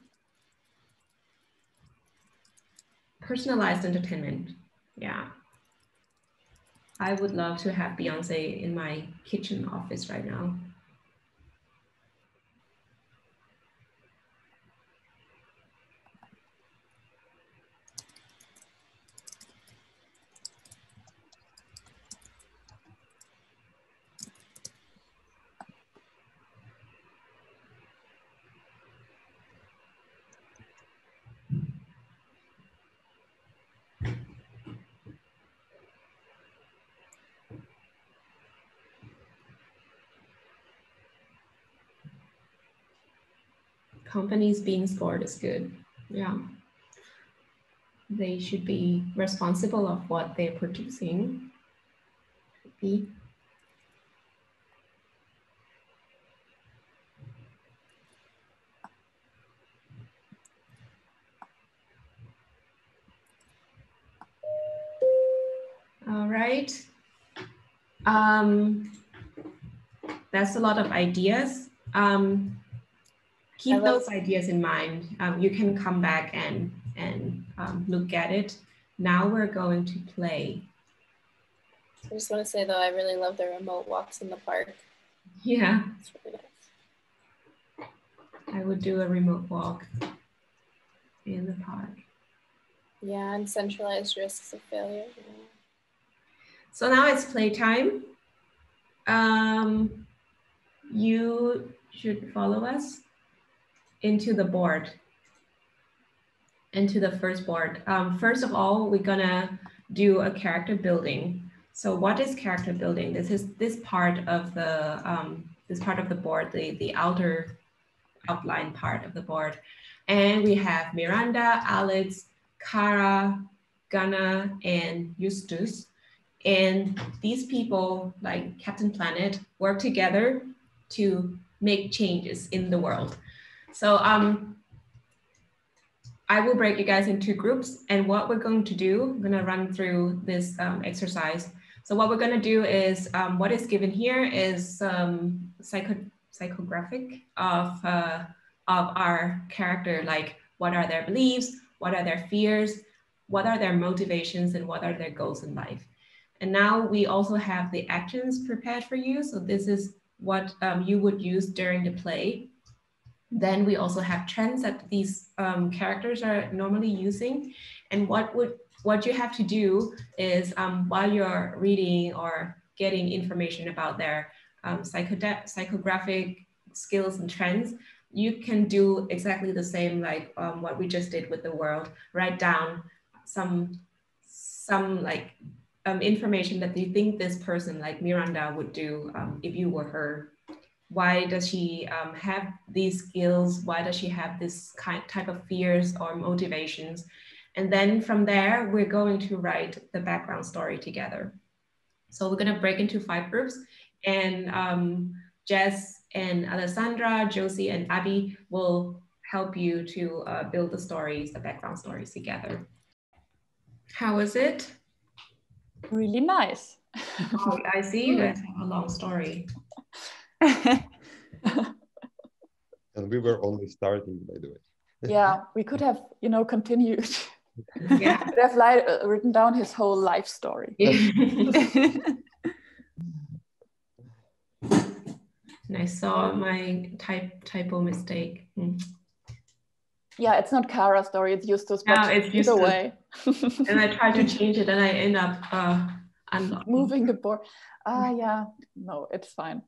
Personalized entertainment. Yeah. I would love to have Beyonce in my kitchen office right now. Companies being scored is good. Yeah. They should be responsible of what they're producing. Be. All right. Um, that's a lot of ideas. Um, keep those ideas in mind. Um, you can come back and, and um, look at it. Now we're going to play. I just want to say though, I really love the remote walks in the park. Yeah. It's really nice. I would do a remote walk in the park. Yeah, and centralized risks of failure. Yeah. So now it's playtime. Um, you should follow us into the board, into the first board. Um, first of all, we're gonna do a character building. So what is character building? This is this part of the um, this part of the board, the, the outer outline part of the board. And we have Miranda, Alex, Kara, Gunnar, and Justus. And these people, like Captain Planet, work together to make changes in the world. So um, I will break you guys into groups and what we're going to do, I'm gonna run through this um, exercise. So what we're gonna do is, um, what is given here is um, psycho psychographic of uh, of our character, like what are their beliefs, what are their fears, what are their motivations, and what are their goals in life. And now we also have the actions prepared for you. So this is what um, you would use during the play. Then we also have trends that these um, characters are normally using. And what would what you have to do is um, while you're reading or getting information about their um, psychographic skills and trends, you can do exactly the same like um, what we just did with the world. Write down some some like um, information that you think this person like Miranda would do um, if you were her. Why does she um, have these skills? Why does she have this kind type of fears or motivations? And then from there, we're going to write the background story together. So we're gonna break into five groups and um, Jess and Alessandra, Josie and Abby will help you to uh, build the stories, the background stories together. How was it? Really nice. oh, I see you guys have a long story. and we were only starting, by the way. yeah, we could have, you know, continued. Yeah. could have li- uh, written down his whole life story. and I saw my type typo mistake. Hmm. Yeah, it's not Kara's story, it's Justus, but no, it's either way. and I tried to change it and I end up uh, unlocking. moving the board. Ah, yeah, no, it's fine.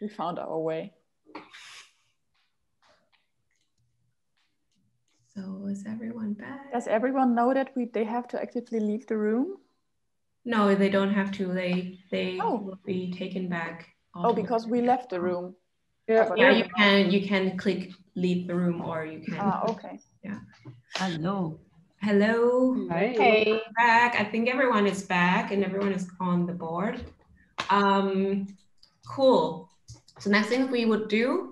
We found our way. So is everyone back? Does everyone know that we they have to actively leave the room? No, they don't have to. They they oh. will be taken back. Oh, because we left the room. Yeah, yeah, you can you can click leave the room or you can. Ah, okay. Yeah. Hello. Hello. Hi. Hey. Back. I think everyone is back and everyone is on the board. Um, cool. So next thing we would do.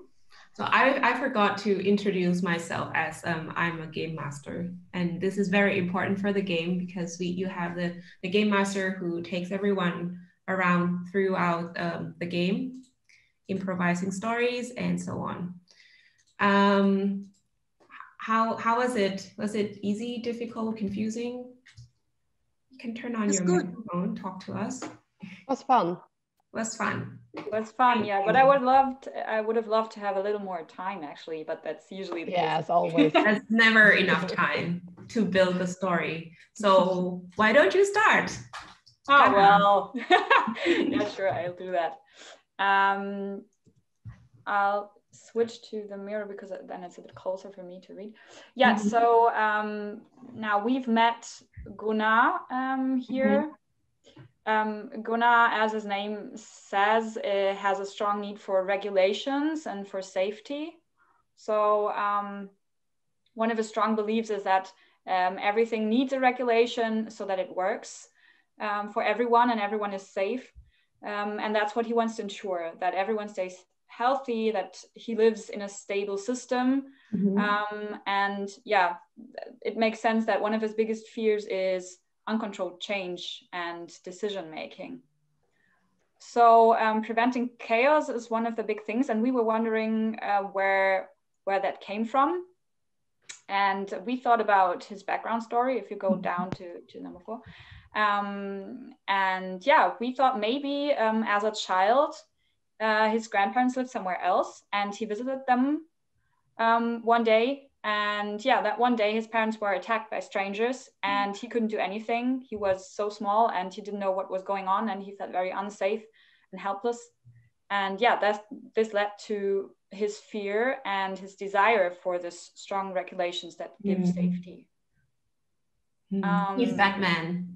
So I, I forgot to introduce myself as um, I'm a game master, and this is very important for the game because we you have the the game master who takes everyone around throughout um, the game, improvising stories and so on. Um, how how was it? Was it easy, difficult, confusing? You can turn on it's your good. microphone, talk to us. It was fun. It was fun. It was fun, yeah. But I would loved I would have loved to have a little more time actually, but that's usually the yeah, case. as always. There's never enough time to build the story. So why don't you start? Oh well. yeah, sure, I'll do that. Um I'll switch to the mirror because then it's a bit closer for me to read. Yeah, mm-hmm. so um, now we've met Gunnar um, here. Mm-hmm. Um, Gunnar, as his name says, uh, has a strong need for regulations and for safety. So um, one of his strong beliefs is that um, everything needs a regulation so that it works um, for everyone and everyone is safe. Um, and that's what he wants to ensure that everyone stays healthy, that he lives in a stable system. Mm-hmm. Um, and yeah, it makes sense that one of his biggest fears is uncontrolled change and decision making. So um, preventing chaos is one of the big things, and we were wondering uh, where where that came from. And we thought about his background story. If you go mm-hmm. down to to number four, um, and yeah, we thought maybe um, as a child uh, his grandparents lived somewhere else and he visited them um, one day and yeah that one day his parents were attacked by strangers and he couldn't do anything. He was so small and he didn't know what was going on and he felt very unsafe and helpless. And yeah that this led to his fear and his desire for this strong regulations that give mm. safety. Mm. Um, he's batman.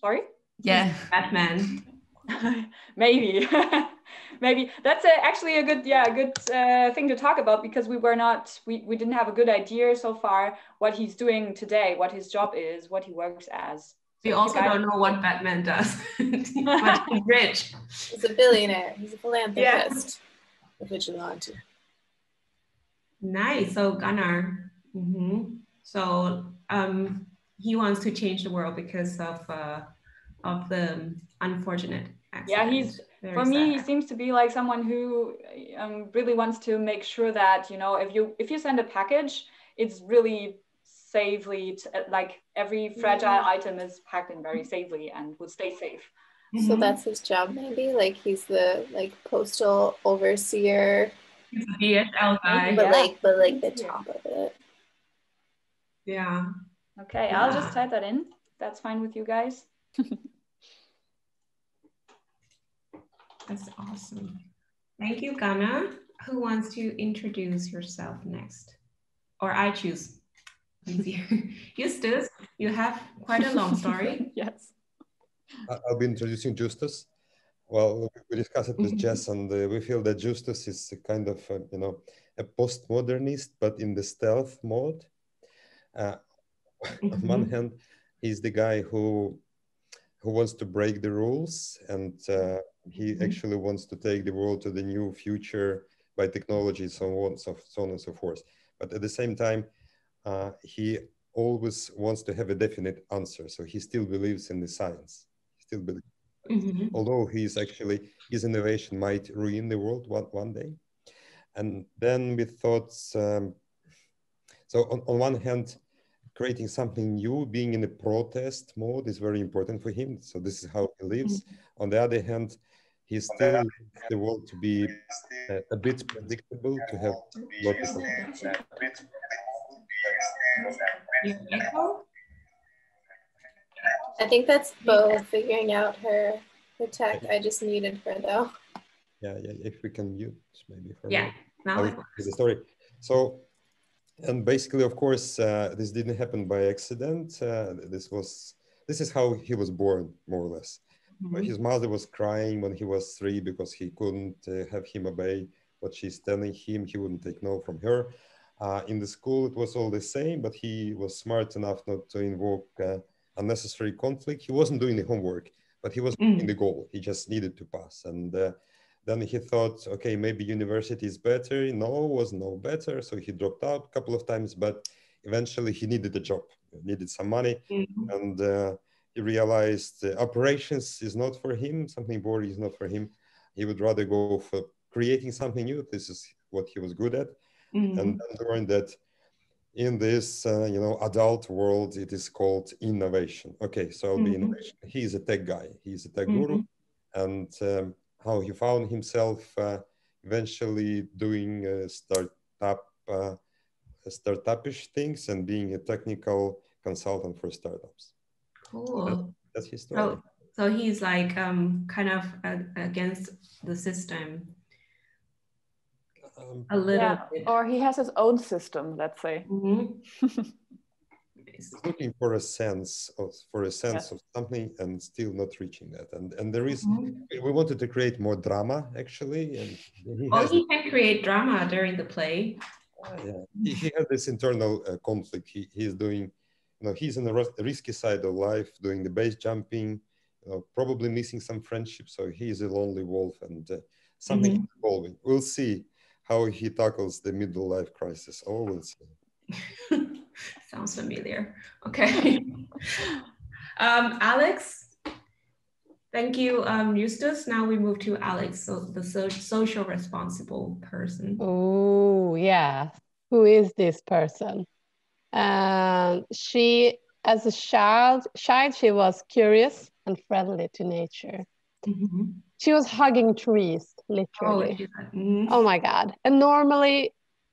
Sorry? Yeah batman. Maybe maybe that's a, actually a good yeah a good uh, thing to talk about because we were not we, we didn't have a good idea so far what he's doing today what his job is what he works as. We so also guys... don't know what batman does. But he's rich. He's a billionaire. He's a philanthropist. Yeah. a vigilante nice. So gunnar mm-hmm. so um he wants to change the world because of uh of the unfortunate accident. Yeah, he's Very for me he seems to be like someone who um, really wants to make sure that you know if you if you send a package it's really safely t- uh, like every fragile mm-hmm. item is packed in very safely and would stay safe mm-hmm. So that's his job, maybe. Like he's the like postal overseer, He's a DHL guy. but Yeah. like but like the top of it. Yeah. okay i'll just type that in that's fine with you guys That's awesome. Thank you, Gunnar. Who wants to introduce yourself next? Or I choose. Easier. Justus, you have quite a long story. yes. I- I'll be introducing Justus. Well, we discussed it with Mhm. Jess, and uh, we feel that Justus is a kind of, uh, you know, a postmodernist, but in the stealth mode. Uh, On one Mhm. hand, he's the guy who who wants to break the rules, and uh, he Mhm. actually wants to take the world to the new future by technology, so on, so, so on and so forth. But at the same time, uh, he always wants to have a definite answer. So he still believes in the science. He still believes Mhm. although he's actually his innovation might ruin the world one, one day and then we thought um, so on, on one hand creating something new being in a protest mode is very important for him so this is how he lives on the other hand he still wants the world to be uh, a bit predictable to have logical You echo? I think that's Bo figuring out her her tech. I just muted her though. yeah, yeah if we can mute maybe for Yeah. Now I'll it tell you the story. So, and basically, of course, uh, this didn't happen by accident. Uh, this was this is how he was born, more or less. Mhm. His mother was crying when he was three because he couldn't uh, have him obey what she's telling him. He wouldn't take no from her. Uh, in the school, it was all the same, but he was smart enough not to invoke uh, unnecessary conflict. He wasn't doing the homework, but he was Mm. in the goal. He just needed to pass. And uh, then he thought, okay, maybe university is better. No, was no better. So he dropped out a couple of times, but eventually he needed a job, needed some money. Mhm. And uh, realized operations is not for him, something boring is not for him. He would rather go for creating something new. This is what he was good at. Mhm. And then learned that in this, uh, you know, adult world, it is called innovation. Okay, so I'll be innovation. He's a tech guy. He's a tech Mhm. guru. And um, how he found himself uh, eventually doing uh, startup, uh, startupish things and being a technical consultant for startups. Cool. That's his story. So, so he's like um kind of uh, against the system Um, a little Yeah. bit. Or he has his own system, let's say. Mhm. he's looking for a sense of for a sense Yes. of something and still not reaching that. And and there is Mhm. we wanted to create more drama actually, and he Well, he can create drama during the play. yeah, he, he had this internal uh, conflict. He, he's doing, you know, he's on the risky side of life, doing the base jumping, you know, probably missing some friendship. So he's a lonely wolf, and uh, something Mhm. evolving. We'll see how he tackles the middle life crisis. Oh, we'll see. Sounds familiar. Okay. um, Alex, thank you, um, Justus. Now we move to Alex, so the so social responsible person. Oh, yeah. Who is this person? Um, she, as a child, child, she was curious and friendly to nature. Mhm. She was hugging trees, Oh, literally. she's like, mhm. Oh my God. And normally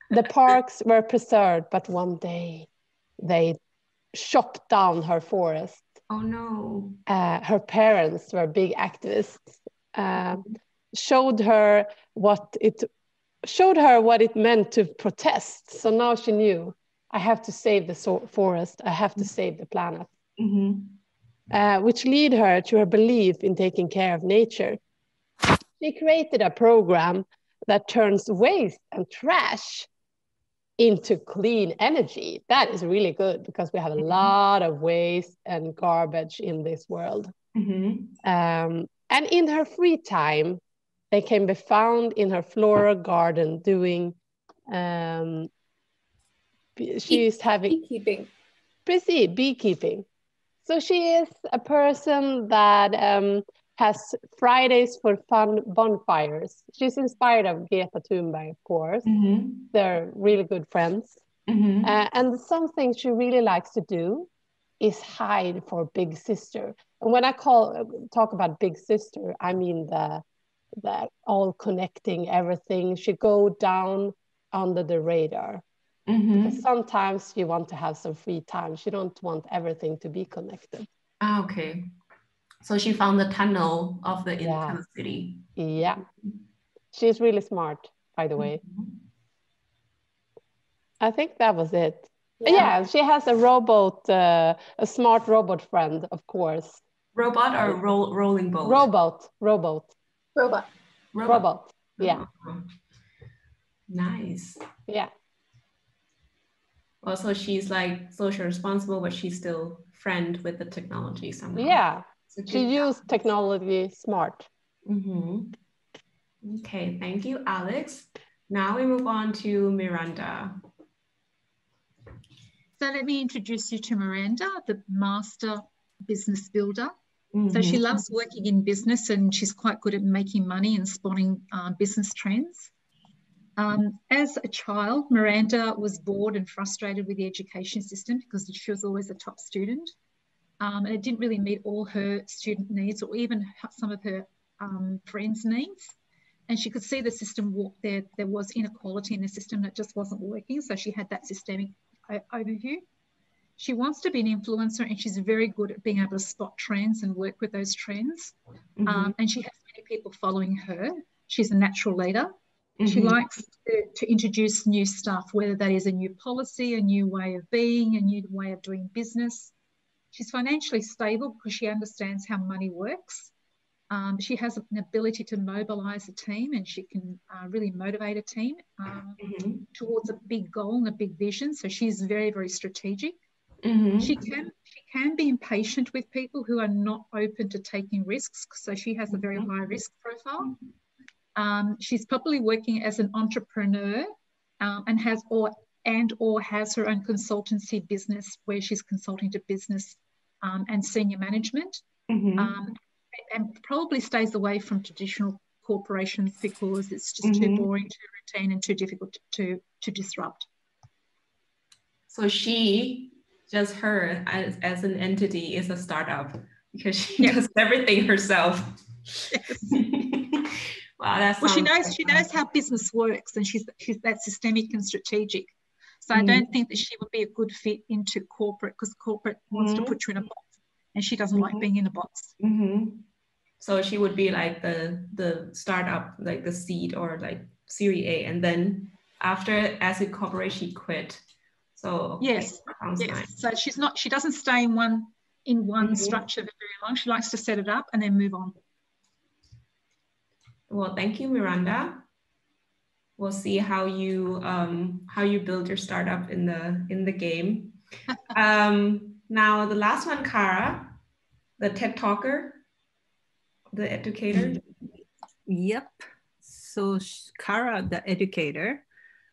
the parks were preserved, but one day they chopped down her forest. oh no. Uh, her parents were big activists, um, showed her what it showed her what it meant to protest. So now she knew I have to save the so- forest, I have to save the planet, Mhm. uh, which lead her to her belief in taking care of nature. She created a program that turns waste and trash into clean energy. That is really good because we have a lot of waste and garbage in this world. Mhm. Um, and in her free time, they can be found in her floral garden doing. Um, b- she's having Beekeeping. Precis, beekeeping. So she is a person that um, has Fridays for fun bonfires. She's inspired of Greta Thunberg, of course. Mm-hmm. They're really good friends. Mm-hmm. Uh, and something she really likes to do is hide for Big Sister. And when I call talk about Big Sister, I mean the the all connecting everything. She go down under the radar. Mm-hmm. Because sometimes you want to have some free time. You don't want everything to be connected. Ah, okay. So she found the tunnel of the Yeah. internal city. Yeah. She's really smart, by the way. I think that was it. Yeah, she has a robot, uh, a smart robot friend, of course. Robot or roll, rolling boat? Robot, robot, Robot. robot. Yeah, Nice. yeah. Also, she's like social responsible, but she's still friend with the technology somehow. Yeah, It's a she good- used technology smart. Mhm. Okay, thank you, Alex. Now we move on to Miranda. So let me introduce you to Miranda, the master business builder. So she Mhm. loves working in business and she's quite good at making money and spotting um, business trends. Um, as a child, Miranda was bored and frustrated with the education system because she was always a top student. Um, and it didn't really meet all her student needs or even some of her um, friends' needs. And she could see the system, there, there was inequality in the system that just wasn't working. So she had that systemic overview. She wants to be an influencer and she's very good at being able to spot trends and work with those trends. Mhm. Um, and she has many people following her. She's a natural leader. She Mhm. likes to, to introduce new stuff, whether that is a new policy, a new way of being, a new way of doing business. She's financially stable because she understands how money works. Um, she has an ability to mobilize a team and she can uh, really motivate a team um, Mhm. towards a big goal and a big vision. So she's very, very strategic. Mhm. She can she can be impatient with people who are not open to taking risks. So she has a very high risk profile. Um, she's probably working as an entrepreneur um, and has or and or has her own consultancy business where she's consulting to business um, and senior management. Mhm. Um, and probably stays away from traditional corporations because it's just too Mhm. boring, too routine, and too difficult to to disrupt. So she, just her as, as an entity, is a startup because she Yeah. does everything herself. wow, that's Well, she knows she knows how business works, and she's she's that systemic and strategic. So I Mhm. don't think that she would be a good fit into corporate because corporate wants to Mhm. put you in a box, and she doesn't like Mhm. being in a box. hmm So she would be like the the startup, like the seed or like Series A, and then after as a corporate, she quit. So Yes, yes. nice. So she's not she doesn't stay in one in one Mhm. structure for very long. She likes to set it up and then move on. Well, thank you, Miranda. We'll see how you um, how you build your startup in the in the game. um, now the last one, Kara, the TED talker, the educator. Yep. So Kara, the educator,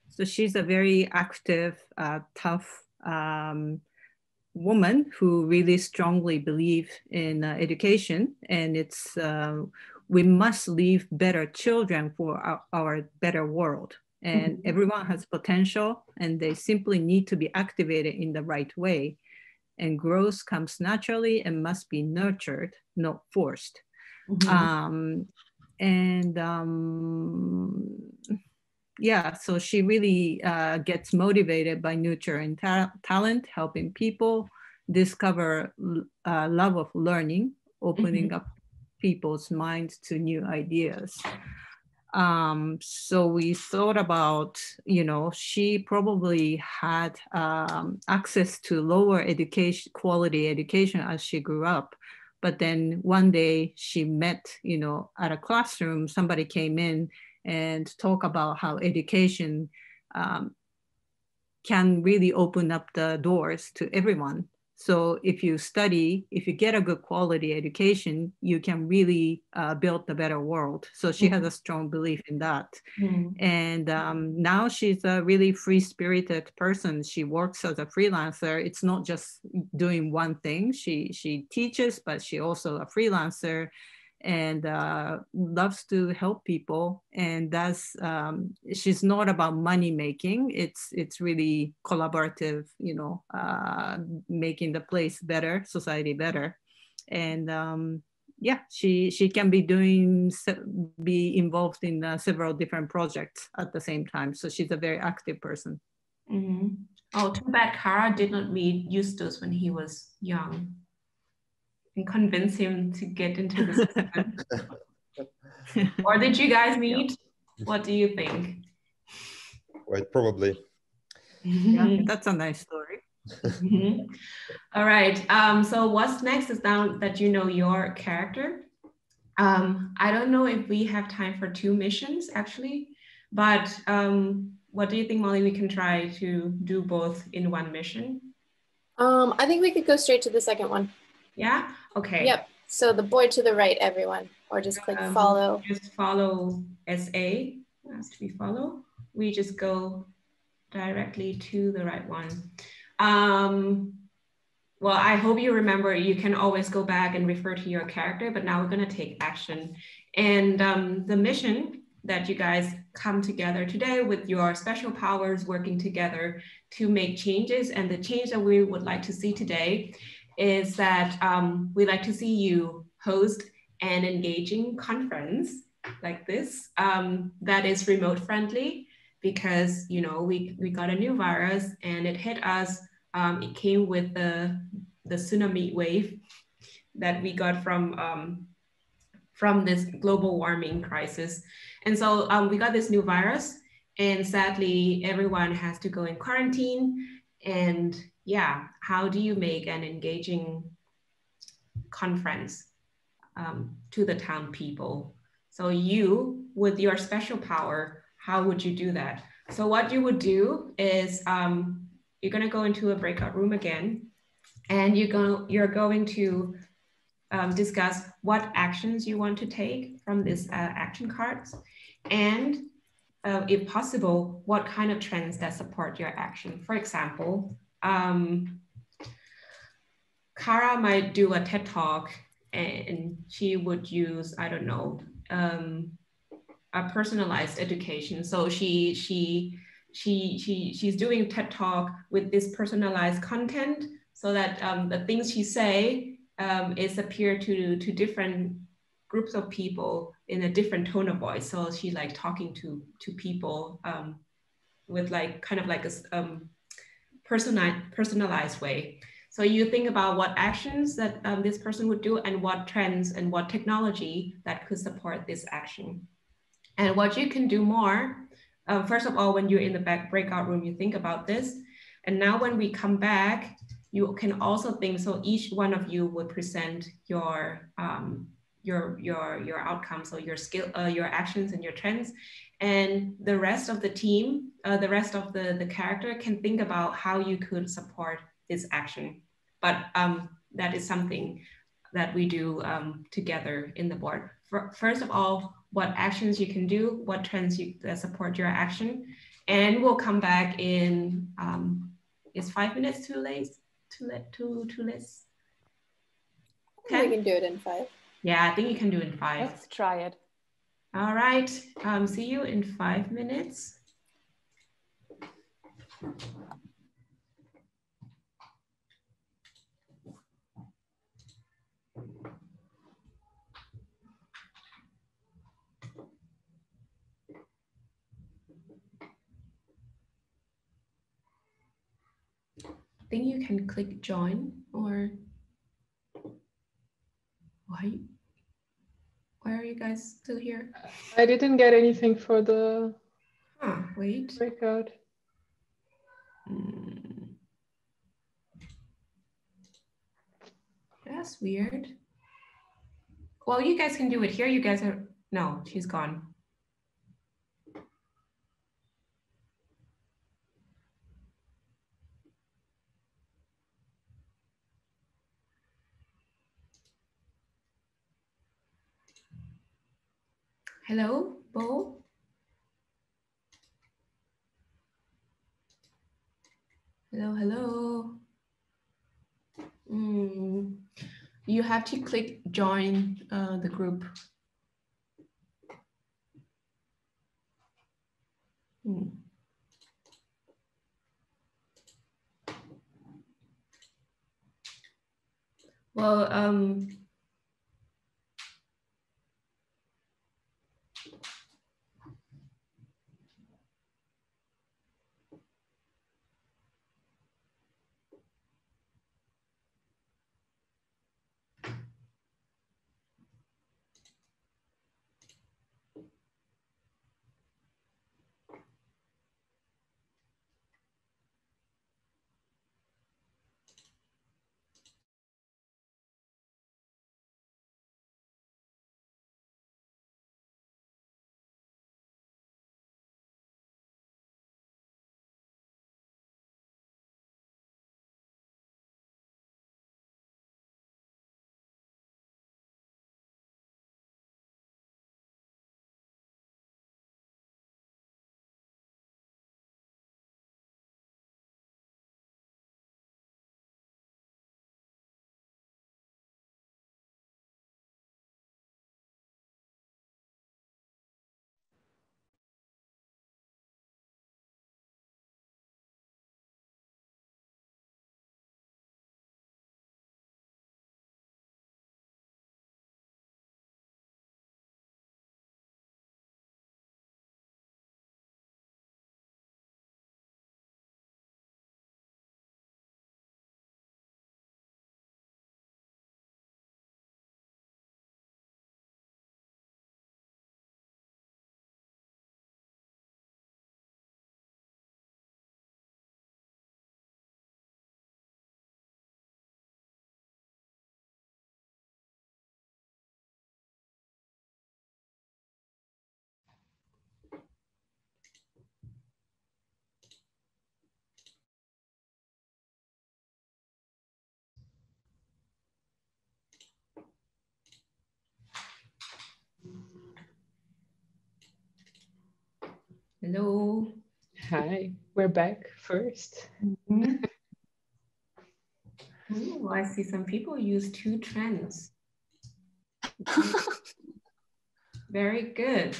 so she's a very active, uh, tough um, woman who really strongly believe in uh, education, and it's uh, we must leave better children for our, our better world. And Mhm. everyone has potential, and they simply need to be activated in the right way. And growth comes naturally and must be nurtured, not forced. Mhm. Um, and um, yeah, so she really uh, gets motivated by nurturing ta- talent, helping people discover uh, love of learning, opening up people's minds to new ideas. Um, so we thought about, you know, she probably had um, access to lower education, quality education as she grew up. But then one day she met, you know, at a classroom, somebody came in and talk about how education um, can really open up the doors to everyone. So if you study, if you get a good quality education, you can really uh, build a better world. So she has a strong belief in that. Mhm. And um, now she's a really free spirited person. She works as a freelancer. It's not just doing one thing. She she teaches, but she also a freelancer. And uh, loves to help people and that's um, she's not about money making. It's it's really collaborative you know uh, making the place better society better. And um, yeah she she can be doing be involved in uh, several different projects at the same time. So she's a very active person. Mm-hmm. oh too bad kara did not meet Justus when he was young and convince him to get into the system? or did you guys meet? What do you think? Right, probably. Yeah, that's a nice story. mm-hmm. All right. Um, so what's next is now that you know your character. Um, I don't know if we have time for two missions actually, but um, what do you think, Molly? We can try to do both in one mission. Um, I think we could go straight to the second one. Yeah. Okay. Yep. So the boy to the right, everyone, or just click um, follow. Just follow SA. Has to be follow. We just go directly to the right one. Um, well, I hope you remember you can always go back and refer to your character, but now we're going to take action. And um, the mission that you guys come together today with your special powers working together to make changes. And the change that we would like to see today is that um, we like to see you host an engaging conference like this. Um, that is remote friendly because you know we, we got a new virus and it hit us. Um, it came with the the tsunami wave that we got from um, from this global warming crisis. And so um, we got this new virus and sadly everyone has to go in quarantine and yeah, how do you make an engaging conference um, to the town people? So you, with your special power, how would you do that? So what you would do is um, you're gonna go into a breakout room again, and you're going you're going to um, discuss what actions you want to take from these uh, action cards, and uh, if possible, what kind of trends that support your action. For example, um, Kara might do a TED talk and she would use, I don't know, um, a personalized education. So she, she, she, she, she's doing TED talk with this personalized content so that um, the things she say um, is appear to, to different groups of people in a different tone of voice. So she like talking to, to people um, with like kind of like a, um, personalized, personalized way. So you think about what actions that um, this person would do and what trends and what technology that could support this action. And what you can do more, uh, first of all, when you're in the back breakout room, you think about this. And now when we come back, you can also think, so each one of you would present your, um, your, your, your outcomes, so your skill, uh, your actions and your trends and the rest of the team, uh, the rest of the, the character can think about how you could support this action. But um, that is something that we do um, together in the board. For, first of all, what actions you can do, what trends you that support your action, and we'll come back in. Um, is five minutes too late? Too late? Too too less? Okay. We can do it in five. Yeah, I think you can do it in five. Let's try it. All right, um, see you in five minutes. I think you can click join or why you guys still here? I didn't get anything for the huh, wait. breakout. Hmm. That's weird. Well, you guys can do it here. You guys are, no, she's gone. Hello, Bo? Hello, hello. Mm. you have to click join uh, the group. Hmm. Well, um, Hello. Hi, we're back 1st Mm -hmm. Ooh, I see some people use two trends. Very good.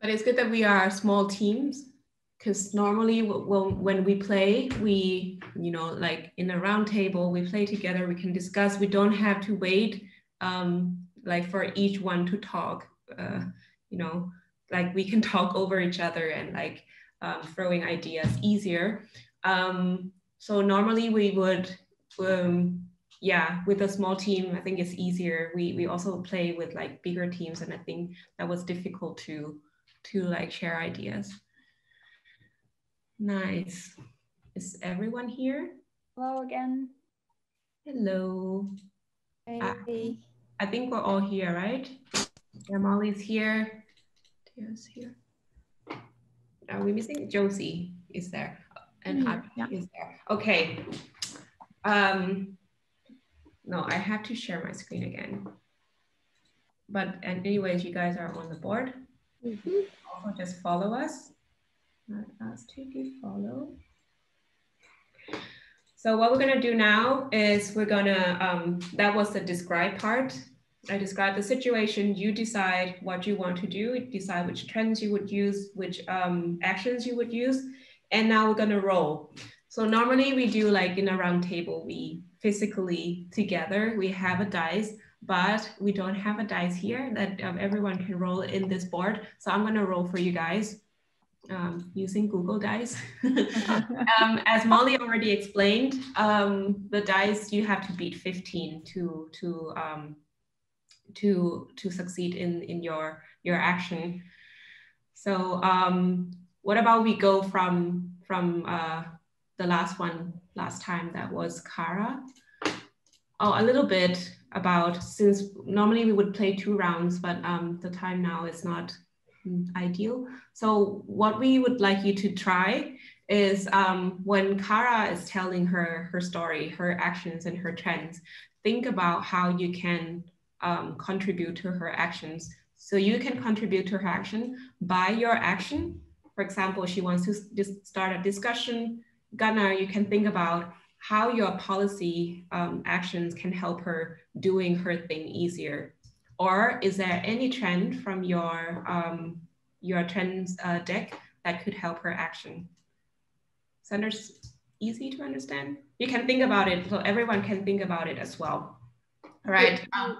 But it's good that we are small teams because normally when, when we play, we, you know, like in a round table, we play together, we can discuss, we don't have to wait um, like for each one to talk. Uh, you know, like we can talk over each other and like um, throwing ideas easier. Um, so normally we would, um, yeah, with a small team, I think it's easier. We we also play with like bigger teams, and I think that was difficult to to like share ideas. Nice. Is everyone here? Hello again. Hello. Hey. I, I think we're all here, right? Yeah, Molly's here. Tia's here. Are we missing? Josie is there. And mm, yeah. is there. Okay. Um, no, I have to share my screen again. But and anyways, you guys are on the board. Mm -hmm. Also just follow us. Not us to follow. So what we're gonna do now is we're gonna, um, that was the describe part. I describe the situation, you decide what you want to do, decide which trends you would use, which um, actions you would use, and now we're gonna roll. So normally we do like in a round table, we physically together, we have a dice, but we don't have a dice here that um, everyone can roll in this board. So I'm gonna roll for you guys um, using Google Dice. um, as Molly already explained, um, the dice you have to beat 15 to, to um, to to succeed in in your your action. So um what about we go from from uh the last one last time that was kara? Oh a little bit about since normally we would play two rounds but um the time now is not ideal. So what we would like you to try is um, when Kara is telling her her story, her actions and her trends, think about how you can um, contribute to her actions. So you can contribute to her action by your action. For example, she wants to start a discussion. Gunnar, you can think about how your policy um, actions can help her doing her thing easier? Or is there any trend from your, um, your trends uh, deck that could help her action? Sanders, easy to understand? You can think about it, so everyone can think about it as well. All right. Um,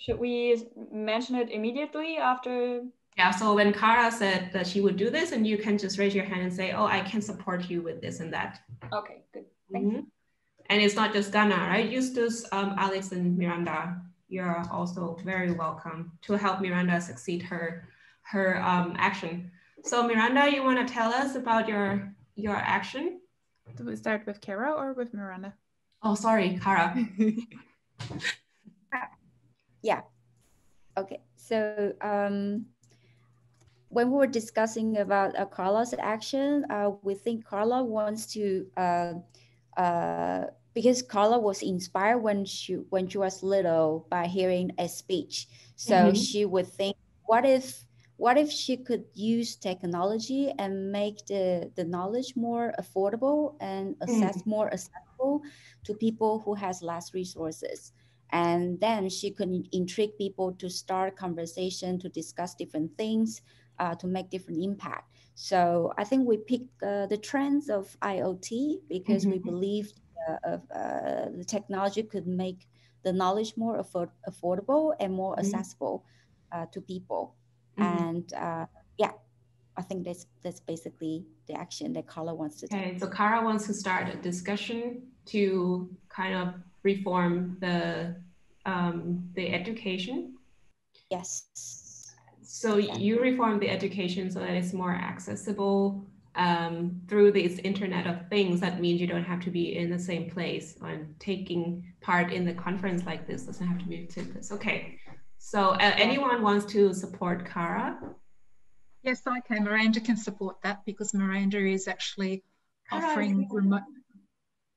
should we mention it immediately after? Yeah, so when Kara said that she would do this, and you can just raise your hand and say, oh, I can support you with this and that. Okay, good. Thank mm -hmm. you. And it's not just Gunnar, right? Justus, um, Alex, and Miranda, you're also very welcome to help Miranda succeed her, her um, action. So Miranda, you want to tell us about your, your action? Do we start with Kara or with Miranda? Oh, sorry, Kara. yeah. Okay. So um, when we were discussing about uh, Carla's action, uh, we think Carla wants to, uh, uh, because Carla was inspired when she when she was little by hearing a speech. So mm -hmm. she would think, what if what if she could use technology and make the, the knowledge more affordable and access mm. more accessible to people who has less resources and then she could intrigue people to start conversation to discuss different things uh, to make different impact so i think we picked uh, the trends of iot because mm-hmm. we believe uh, of, uh, the technology could make the knowledge more afford- affordable and more mm-hmm. accessible uh, to people Mm-hmm. And uh, yeah, I think that's that's basically the action that Carla wants to take. Okay, so Carla wants to start a discussion to kind of reform the um, the education. Yes. So yeah. you reform the education so that it's more accessible um, through this Internet of Things. That means you don't have to be in the same place and taking part in the conference like this doesn't have to be this. Okay. So uh, anyone wants to support Kara? Yes, I can. Miranda can support that because Miranda is actually offering remote.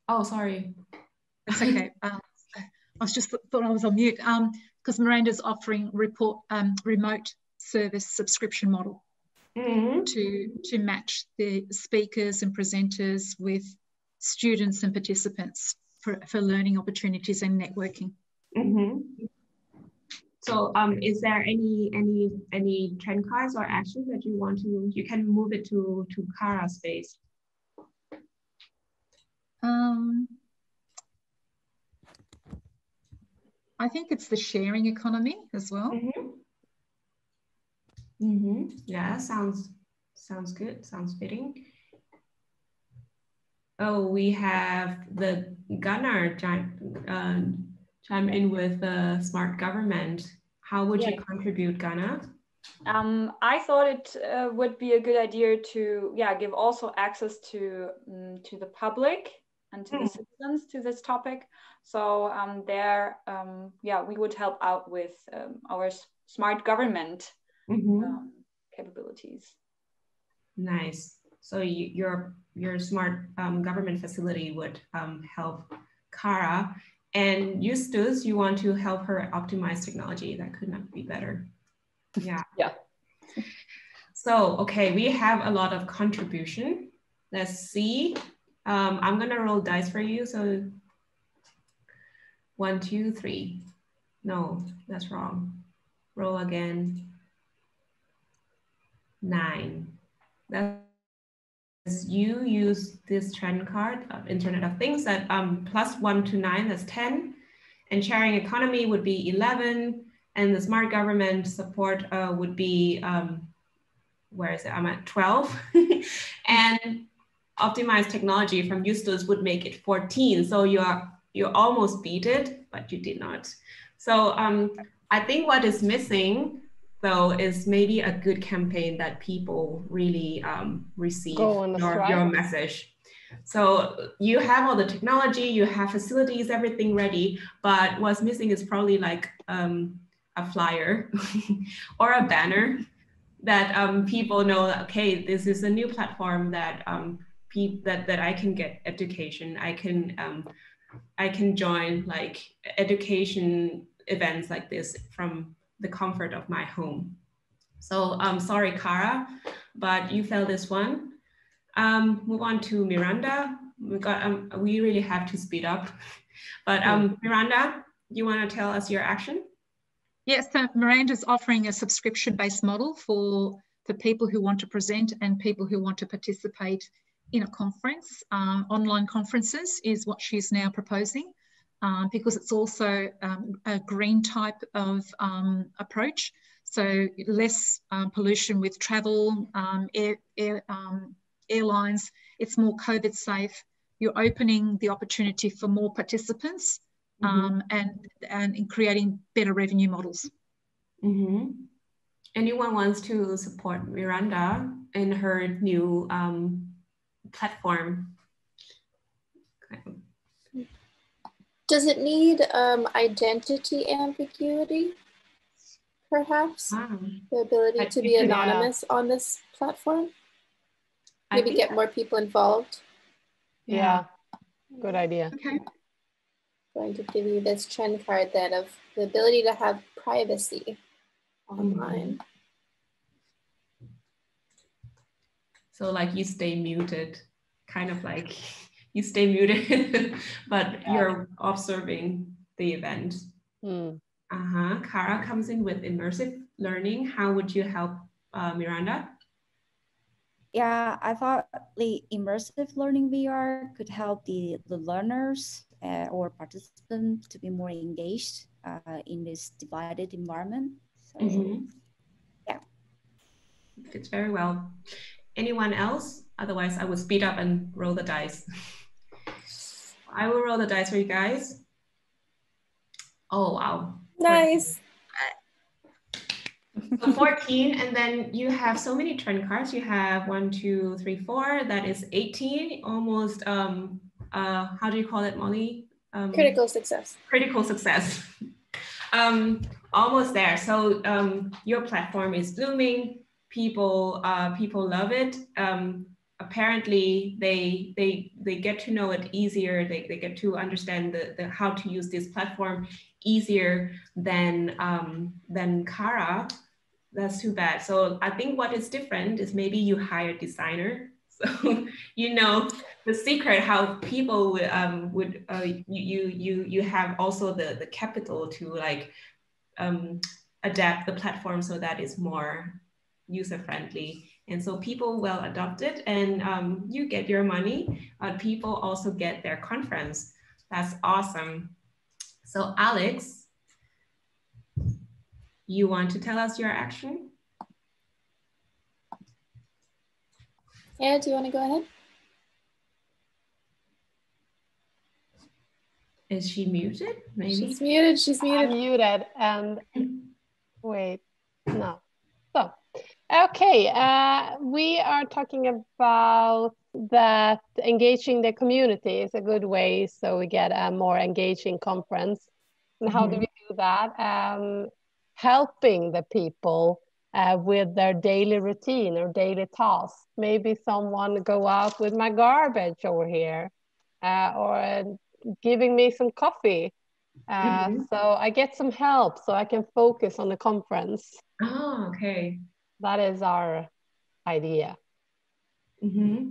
Oh, sorry. It's okay. um, I was just thought I was on mute. Um, because Miranda's offering report um, remote service subscription model mm -hmm. to to match the speakers and presenters with students and participants for, for learning opportunities and networking. Mm -hmm. So um, is there any any any trend cards or actions that you want to, you can move it to, to Kara space? Um, I think it's the sharing economy as well. Mm -hmm. Mm -hmm. Yeah, sounds sounds good. Sounds fitting. Oh, we have the Gunnar uh, chime in with uh, smart government. How would yeah. you contribute, Gunnar? Um, I thought it uh, would be a good idea to, yeah, give also access to um, to the public and to mm. the hmm. citizens to this topic. So um, there, um, yeah, we would help out with um, our smart government mm -hmm. capabilities. Nice. So you, your your smart um, government facility would help Kara and Justus, you want to help her optimize technology. That could not be better. Yeah. yeah. So, okay, we have a lot of contribution. Let's see. Um, I'm gonna roll dice for you. So one, two, three. No, that's wrong. Roll again. Nine. That's you use this trend card of Internet of Things that um, plus one to nine, that's 10. And sharing economy would be 11. And the smart government support uh, would be, um, where is it? I'm at 12. and optimized technology from Justus would make it 14. So you are you almost beat it, but you did not. So um, I think what is missing though is maybe a good campaign that people really um, receive your, your message. So you have all the technology, you have facilities, everything ready, but what's missing is probably like um, a flyer or a banner that um, people know, okay, this is a new platform that um, that that I can get education. I can um, I can join like education events like this from the comfort of my home. So I'm um, sorry, Kara, but you failed this one. Um, move on to Miranda. we got um, we really have to speed up. But um, Miranda, you want to tell us your action? Yes, so Miranda's offering a subscription-based model for for people who want to present and people who want to participate in a conference. Um, online conferences is what she's now proposing um, because it's also um, a green type of um, approach. So less um, pollution with travel, um, air, air, airlines, it's more COVID safe. You're opening the opportunity for more participants mm -hmm. and, and in creating better revenue models. Mm -hmm. Anyone wants to support Miranda in her new platform? Does it need um, identity ambiguity? Perhaps wow. the ability I to be anonymous yeah. on this platform. Maybe get more people involved. Yeah, good idea. Okay. Going to give you this trend card then of the ability to have privacy online. So like you stay muted, kind of like you stay muted, but yeah. you're observing the event. Mm. Uh-huh. Kara comes in with immersive learning. How would you help uh, Miranda? Yeah, I thought the immersive learning VR could help the, the learners uh, or participants to be more engaged uh, in this divided environment. So, mm -hmm. yeah. Fits very well. Anyone else? Otherwise, I will speed up and roll the dice. I will roll the dice for you guys. Oh, wow. Nice. So 14, and then you have so many trend cards. You have one, two, three, four. That is 18. Almost, um, uh, how do you call it, Molly? Um, critical success. Critical success. um, almost there. So um, your platform is blooming. People, uh, people love it. Um, apparently they they they get to know it easier. They, they get to understand the, the how to use this platform easier than um, than Kara. That's too bad. So I think what is different is maybe you hire designer. So you know the secret how people would um would uh, you you you have also the the capital to like um adapt the platform so that it's more user friendly and so people will adopt it and um, you get your money, but people also get their conference. That's awesome. So Alex, you want to tell us your action? Yeah, do you want to go ahead? Is she muted? Maybe she's muted. She's muted. I'm muted. And wait, no. Okay, uh, we are talking about that engaging the community is a good way so we get a more engaging conference. And how mm -hmm. do we do that? Um, helping the people uh, with their daily routine or daily tasks. Maybe someone go out with my garbage over here uh, or giving me some coffee. Uh, mm -hmm. So I get some help so I can focus on the conference. Oh, okay that is our idea. Mm-hmm.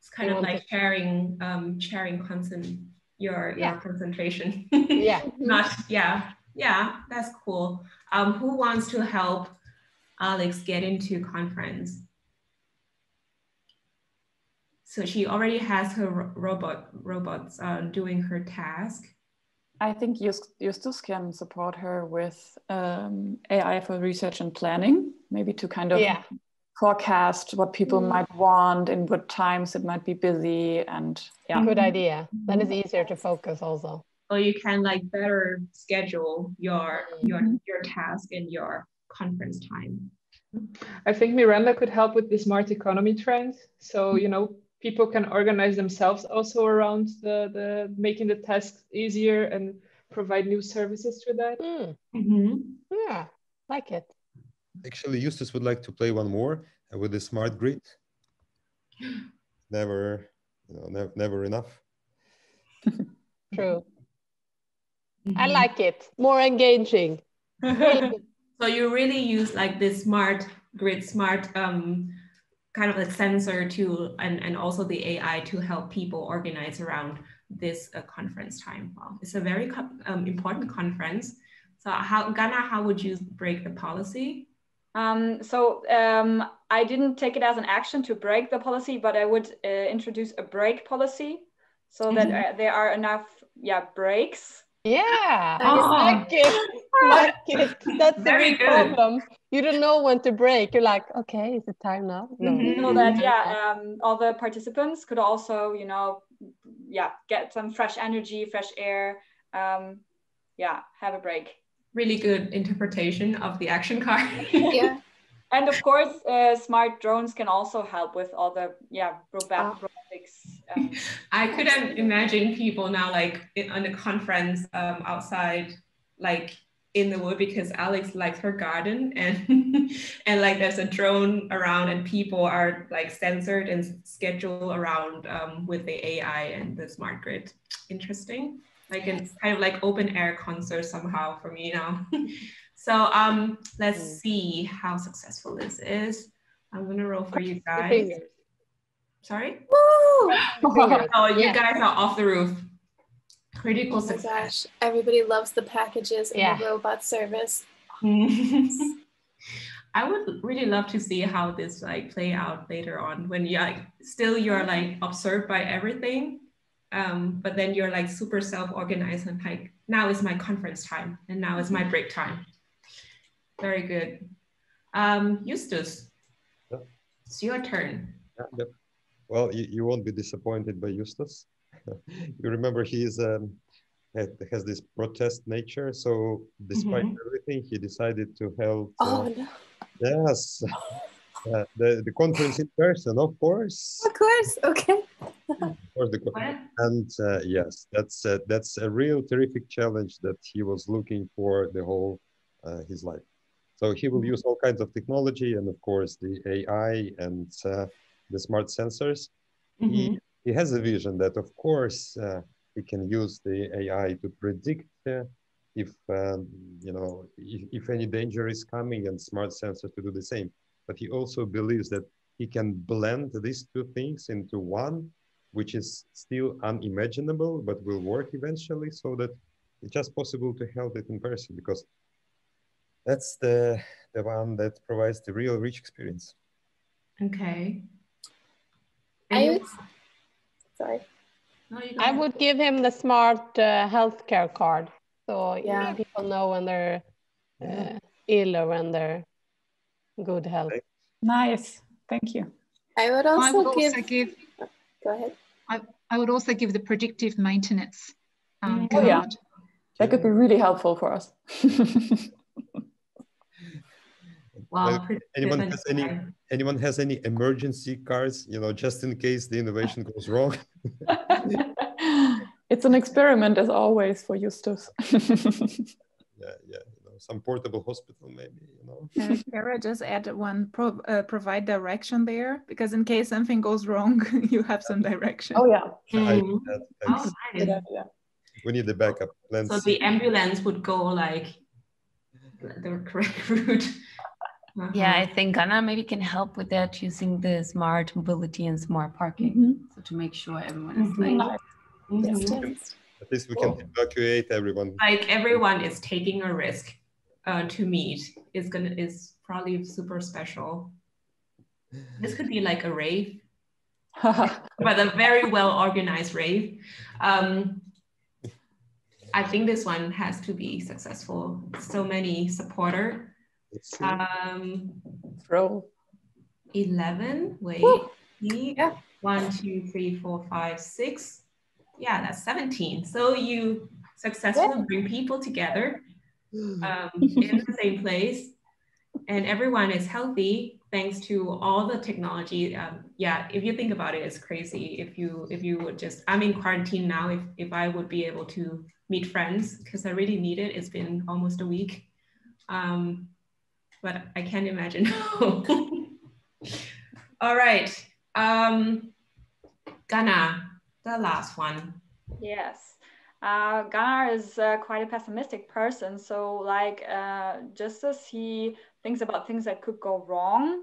It's kind of like to... sharing, um, sharing constant your yeah. your concentration. yeah. Not yeah yeah that's cool. Um, who wants to help Alex get into conference? So she already has her robot robots uh, doing her task. I think Justus can support her with um, AI for research and planning, maybe to kind of yeah. forecast what people mm. might want and what times it might be busy. And yeah. Good idea. Then it's easier to focus also. Or you can like better schedule your your mm-hmm. your task and your conference time. I think Miranda could help with the smart economy trend. So, you know, people can organize themselves also around the, the making the tasks easier and provide new services for that. Mm. Mm-hmm. Yeah, like it. Actually, Justus would like to play one more uh, with the smart grid. Never, you know, never, never enough. True. Mm-hmm. I like it. More engaging. so you really use like this smart grid, smart um, kind of a sensor to and, and also the AI to help people organize around this uh, conference time. Well, it's a very um, important conference. So how, Gunnar, how would you break the policy? Um, so um, I didn't take it as an action to break the policy, but I would uh, introduce a break policy so mm -hmm. that uh, there are enough yeah breaks yeah, oh. like it. Like it. That's Very the good. problem. You don't know when to break. You're like, okay, is it time now? No. Mm-hmm. You know that, yeah, um, all the participants could also, you know, yeah, get some fresh energy, fresh air. Um, yeah, have a break. Really good interpretation of the action card. yeah. And of course, uh, smart drones can also help with all the, yeah, robot, ah. Um, I couldn't imagine people now like in, on a conference um, outside, like in the wood because Alex likes her garden and and like there's a drone around and people are like censored and scheduled around um, with the AI and the smart grid. Interesting. Like it's kind of like open air concert somehow for me now. so um, let's mm. see how successful this is. I'm gonna roll for you guys. Sorry? Woo! oh, you yeah. guys are off the roof. Critical oh success. gosh, everybody loves the packages and yeah. the robot service. I would really love to see how this like play out later on when you like still you're like observed by everything, um, but then you're like super self-organized and like now is my conference time and now is my break time. Very good. Um, Justus, it's your turn. Yep. Well, you, you won't be disappointed by Justus. you remember he is um, has this protest nature. So despite mm -hmm. everything, he decided to help. Uh, oh no! Yes, uh, the the conference in person, of course. Of course, okay. of course, the and uh, yes, that's uh, that's a real terrific challenge that he was looking for the whole uh, his life. So he will mm-hmm. use all kinds of technology and of course the AI and uh, the smart sensors, mm-hmm. he, he has a vision that, of course, uh, he can use the AI to predict uh, if, um, you know, if, if any danger is coming and smart sensors to do the same. But he also believes that he can blend these two things into one, which is still unimaginable, but will work eventually so that it's just possible to help it in person because that's the, the one that provides the real rich experience. Okay. I would, sorry. No, I would give him the smart uh, healthcare card. So yeah, people know when they're uh, ill or when they're good health. Nice, thank you. I would also, I would give, also give. Go ahead. I, I would also give the predictive maintenance. Um, oh, yeah. That could be really helpful for us. Wow. anyone has any anyone has any emergency cards, you know, just in case the innovation goes wrong? it's an experiment as always for Justus. yeah, yeah, you know, some portable hospital maybe, you know. Uh, Kara, just add one, pro uh, provide direction there, because in case something goes wrong, you have some direction. Oh yeah. Mm. oh, nice. yeah. We need the backup plans. So the ambulance would go like the correct route uh-huh. Yeah, I think Gunnar maybe can help with that using the smart mobility and smart parking. Mm-hmm. So to make sure everyone is mm-hmm. like mm-hmm. at least we can evacuate everyone. Like everyone is taking a risk uh, to meet is gonna is probably super special. This could be like a rave, but a very well organized rave. Um, I think this one has to be successful. So many supporter um, Roll. 11. Wait. Yeah. One, two, three, four, five, six. Yeah, that's 17. So you successfully yeah. bring people together um, in the same place and everyone is healthy thanks to all the technology um, yeah if you think about it it's crazy if you if you would just i'm in quarantine now if, if i would be able to meet friends because i really need it it's been almost a week um, but I can't imagine. All right. Um, Gunnar, the last one. Yes. Uh, Gunnar is uh, quite a pessimistic person. So, like, uh, just as he thinks about things that could go wrong,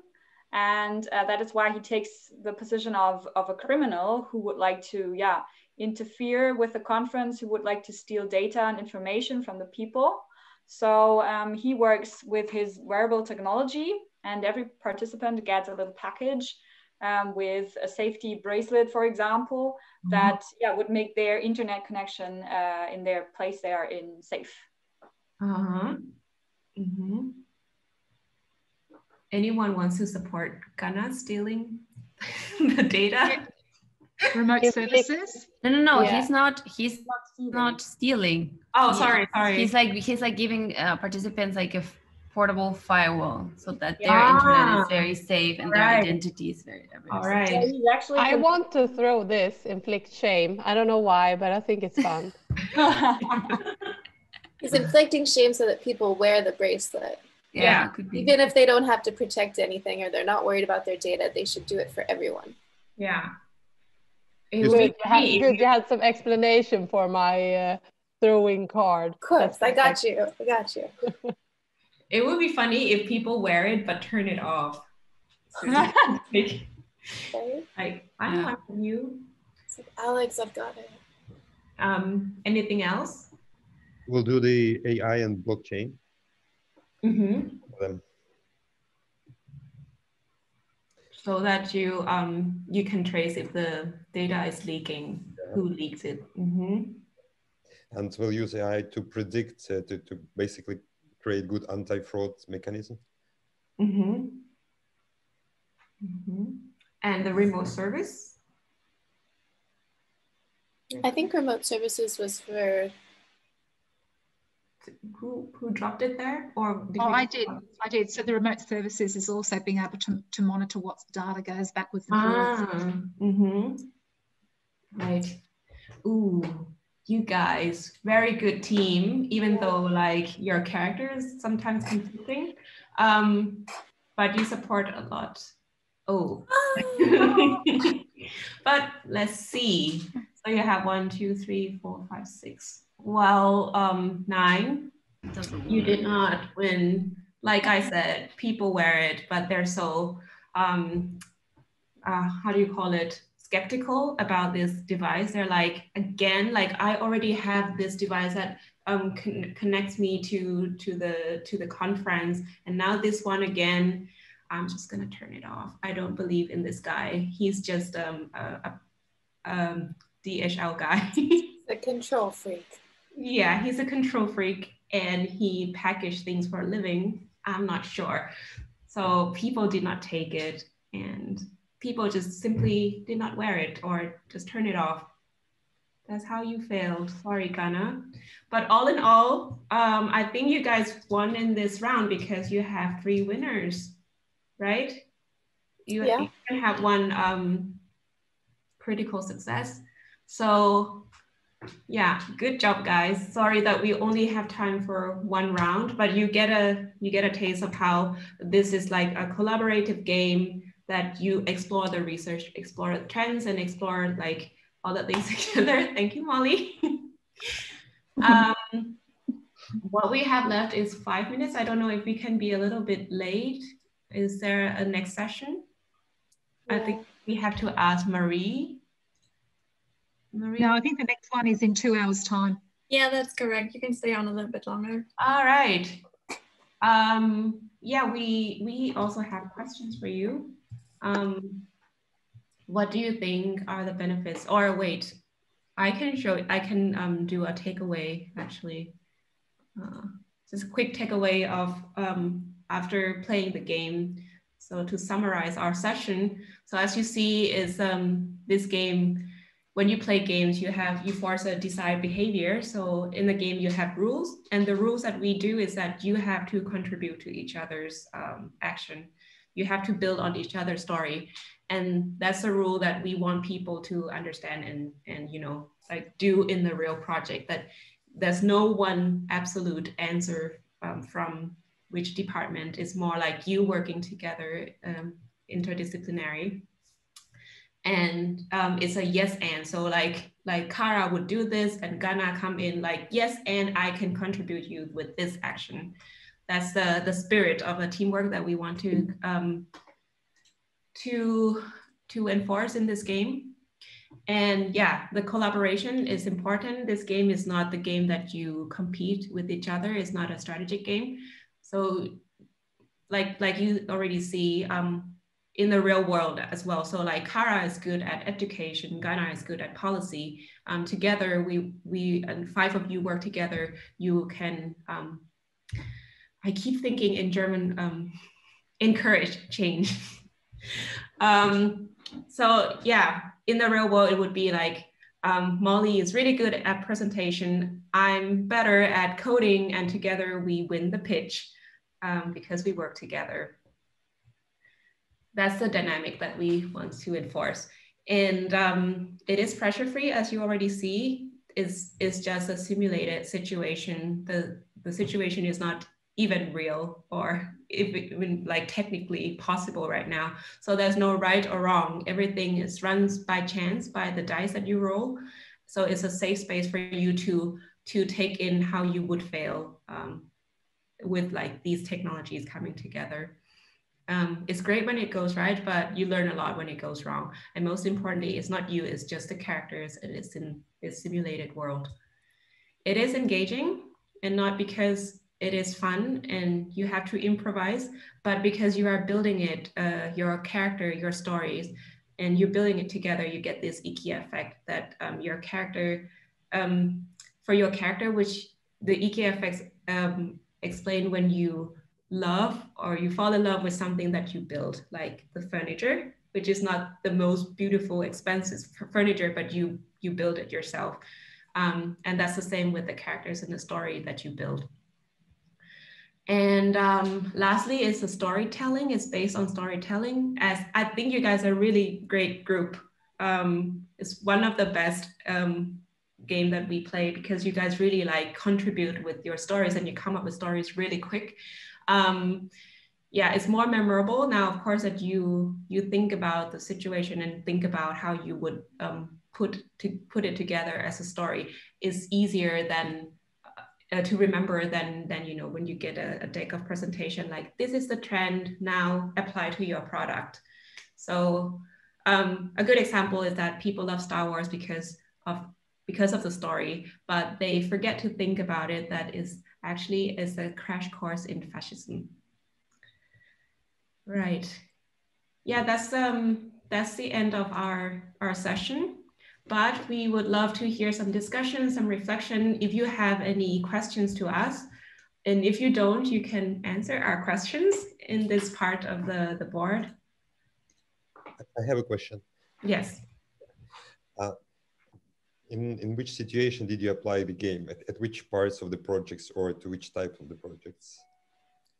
and uh, that is why he takes the position of, of a criminal who would like to yeah interfere with the conference who would like to steal data and information from the people so um, he works with his wearable technology and every participant gets a little package um, with a safety bracelet for example mm-hmm. that yeah would make their internet connection uh, in their place they are in safe uh-huh mm-hmm anyone wants to support Gunnar stealing the data? Remote services? No, no, no. Yeah. He's not. He's not stealing. Not stealing. Oh, he, sorry, sorry. He's like he's like giving uh, participants like a portable firewall so that their ah, internet is very safe and right. their identity is very. very All right. So he's actually I want to throw this, inflict shame. I don't know why, but I think it's fun. he's inflicting shame so that people wear the bracelet yeah, even if they don't have to protect anything or they're not worried about their data they should do it for everyone yeah it good, you good you had some explanation for my uh, throwing card. Of course i got you i got you. It would be funny if people wear it but turn it off. Like, i don't want you. Like, alex i've got it. Um anything else? We'll do the ai and blockchain. Mm-hmm. So that you um you can trace if the data is leaking, yeah. who leaks it. Mm-hmm. And we'll use AI to predict uh, to to basically create good anti-fraud mechanism. Mm-hmm. Mm-hmm. And the remote service. I think remote services was for who who dropped it there or oh i did. i did. So the remote services is also being able to, to monitor what data goes backwards and ah, mm-hmm. right. Ooh you guys very good team even though like your character is sometimes confusing. Um but you support a lot. Oh. But let's see. So you have one two three four five six well, um, nine, you did not win. Like I said, people wear it, but they're so, um, uh, how do you call it? skeptical about this device. They're like, again, like I already have this device that um, con connects me to to the to the conference, and now this one again. I'm just gonna turn it off. I don't believe in this guy. He's just um, a, a um, DHL guy. a control freak. Yeah, he's a control freak and he packaged things for a living. I'm not sure. So people did not take it and people just simply did not wear it or just turn it off. That's how you failed. Sorry, Gunnar. But all in all, um, I think you guys won in this round because you have three winners, right? You, yeah. have one um, critical success. So yeah good job guys. Sorry that we only have time for one round but you get a you get a taste of how this is like a collaborative game that you explore the research explore the trends and explore like all the things together. Thank you molly. Um, what we have left is five minutes. I don't know if we can be a little bit late. Is there a next session? Yeah. i think we have to ask marie Marie? No, I think the next one is in two hours' time. Yeah, that's correct. You can stay on a little bit longer. All right. Um, yeah, we we also have questions for you. Um, what do you think are the benefits? Or wait, I can show. I can um, do a takeaway actually. Uh, just a quick takeaway of um, after playing the game. So to summarize our session, so as you see, is um, this game when you play games, you have you force a desired behavior. So in the game, you have rules, and the rules that we do is that you have to contribute to each other's um, action. You have to build on each other's story, and that's a rule that we want people to understand and and you know like do in the real project. That there's no one absolute answer um, from which department. It's more like you working together, um, interdisciplinary and um, it's a yes and so like like Kara would do this and Gunnar come in like yes and I can contribute you with this action. That's the the spirit of a teamwork that we want to um, to to enforce in this game. And yeah, the collaboration is important. This game is not the game that you compete with each other. It's not a strategic game. So like like you already see um, in the real world as well. So like Kara is good at education, Gunnar is good at policy. Um, together, we we and five of you work together. You can. Um, I keep thinking in German. Um, encourage change. um, so yeah, in the real world, it would be like um, Molly is really good at presentation. I'm better at coding, and together we win the pitch um, because we work together. That's the dynamic that we want to enforce. And um, it is pressure free, as you already see, is, is just a simulated situation. The, the situation is not even real or even like technically possible right now. So there's no right or wrong. Everything is runs by chance by the dice that you roll. So it's a safe space for you to to take in how you would fail um, with like these technologies coming together. Um, it's great when it goes right, but you learn a lot when it goes wrong. And most importantly, it's not you, it's just the characters and it's in this simulated world. It is engaging and not because it is fun and you have to improvise, but because you are building it, uh, your character, your stories, and you're building it together, you get this IKEA effect that um, your character, um, for your character, which the IKEA effects um, explain when you love or you fall in love with something that you build, like the furniture, which is not the most beautiful, expensive furniture, but you you build it yourself. Um, and that's the same with the characters in the story that you build. And um, lastly, is the storytelling. It's based on storytelling. As I think you guys are really great group. Um, it's one of the best um, game that we play because you guys really like contribute with your stories and you come up with stories really quick. Um, yeah, it's more memorable now. Of course, that you you think about the situation and think about how you would um, put to put it together as a story is easier than uh, to remember than than you know when you get a, a, deck of presentation like this is the trend now apply to your product so um, a good example is that people love star wars because of because of the story but they forget to think about it that is actually is a crash course in fascism right yeah that's um that's the end of our our session but we would love to hear some discussion, some reflection. If you have any questions to us, and if you don't, you can answer our questions in this part of the, the board. I have a question. Yes. Uh, in, in which situation did you apply the game? At, at which parts of the projects or to which type of the projects?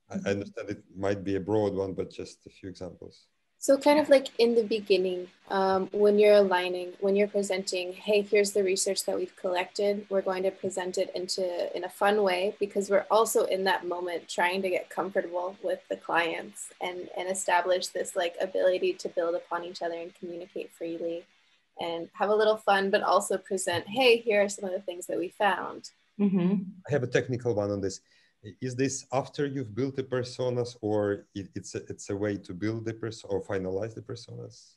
I, I understand it might be a broad one, but just a few examples. So kind of like in the beginning, um, when you're aligning, when you're presenting, hey, here's the research that we've collected. We're going to present it into in a fun way because we're also in that moment trying to get comfortable with the clients and and establish this like ability to build upon each other and communicate freely and have a little fun, but also present, hey, here are some of the things that we found. Mm-hmm. I have a technical one on this is this after you've built the personas or it, it's a, it's a way to build the person or finalize the personas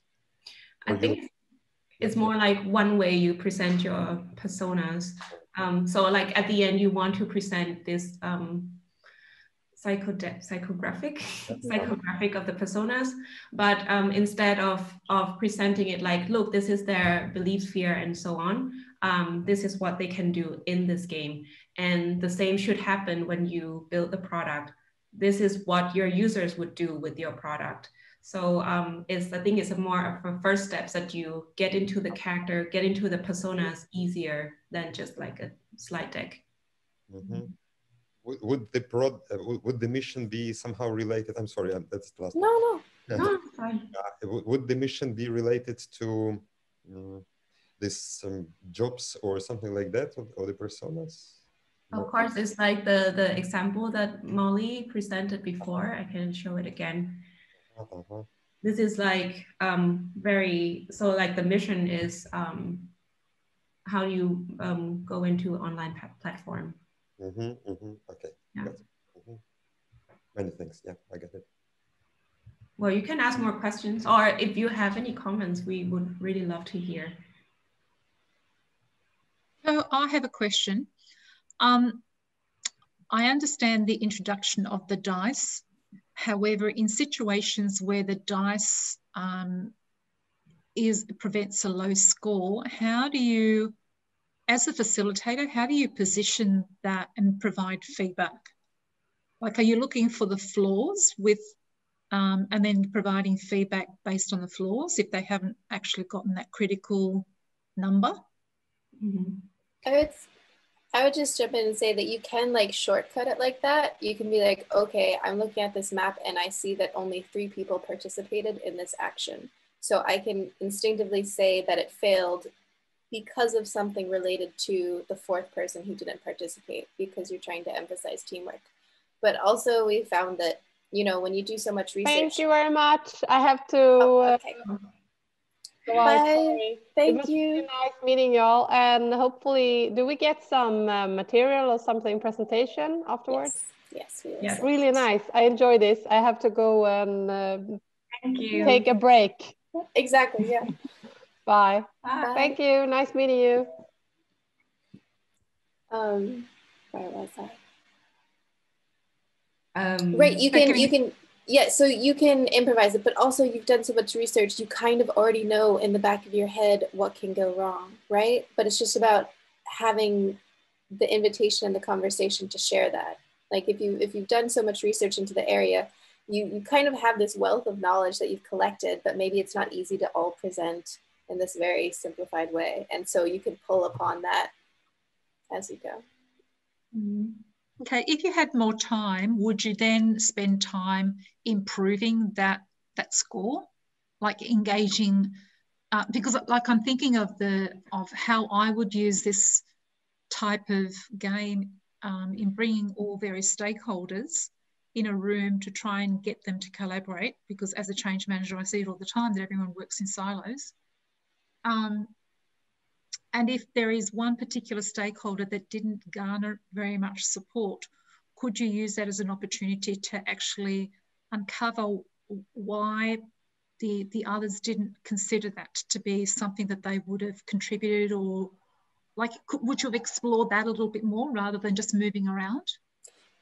i think it's more like one way you present your personas um, so like at the end you want to present this um, psychographic psychographic of the personas but um, instead of of presenting it like look this is their belief sphere and so on um, this is what they can do in this game. And the same should happen when you build the product. This is what your users would do with your product. So um, it's i think it's a more of a first steps that you get into the character get into the personas easier than just like a slide deck. Mm-hmm. Would, would, the prod uh, would the mission be somehow related i'm sorry that's the last no no no, fine. Uh, would the mission be related to um, this um, jobs or something like that or the personas of course, it's like the, the example that Molly presented before. I can show it again. Uh-huh. This is like um, very, so like the mission is um, how you um, go into online platform. Mm-hmm, mm-hmm. Okay. Yeah. Mm-hmm. Many thanks. Yeah, I get it. well, you can ask more questions or if you have any comments, we would really love to hear. So I have a question. Um, I understand the introduction of the dice. However, in situations where the dice um, is prevents a low score, how do you, as a facilitator, how do you position that and provide feedback? Like, are you looking for the flaws with um, and then providing feedback based on the flaws if they haven't actually gotten that critical number. Mm-hmm. I would, I would just jump in and say that you can like shortcut it like that. You can be like, okay, I'm looking at this map and I see that only three people participated in this action. So I can instinctively say that it failed because of something related to the fourth person who didn't participate because you're trying to emphasize teamwork. But also we found that you know, when you do so much research. Thank you very much. I have to. Oh, uh, okay. Uh, Bye. Thank you. Really nice meeting y'all. And hopefully, do we get some uh, material or something presentation afterwards? Yes. Yes. yes. Really nice. I enjoy this. I have to go and uh, Thank you. take a break. Exactly. Yeah. Bye. Bye. Thank you. Nice meeting you. Um, where was I? Um, right. You can, you can, yeah. So you can improvise it, but also you've done so much research. You kind of already know in the back of your head what can go wrong, right? But it's just about having the invitation and the conversation to share that. Like if you if you've done so much research into the area, you you kind of have this wealth of knowledge that you've collected, but maybe it's not easy to all present in this very simplified way. And so you can pull upon that as you go. Mm-hmm. Okay, if you had more time, would you then spend time improving that that score, like engaging? Uh, because, like, I'm thinking of the of how I would use this type of game um, in bringing all various stakeholders in a room to try and get them to collaborate. Because as a change manager, I see it all the time that everyone works in silos. Um, and if there is one particular stakeholder that didn't garner very much support, could you use that as an opportunity to actually uncover why the, the others didn't consider that to be something that they would have contributed or like could, would you have explored that a little bit more rather than just moving around?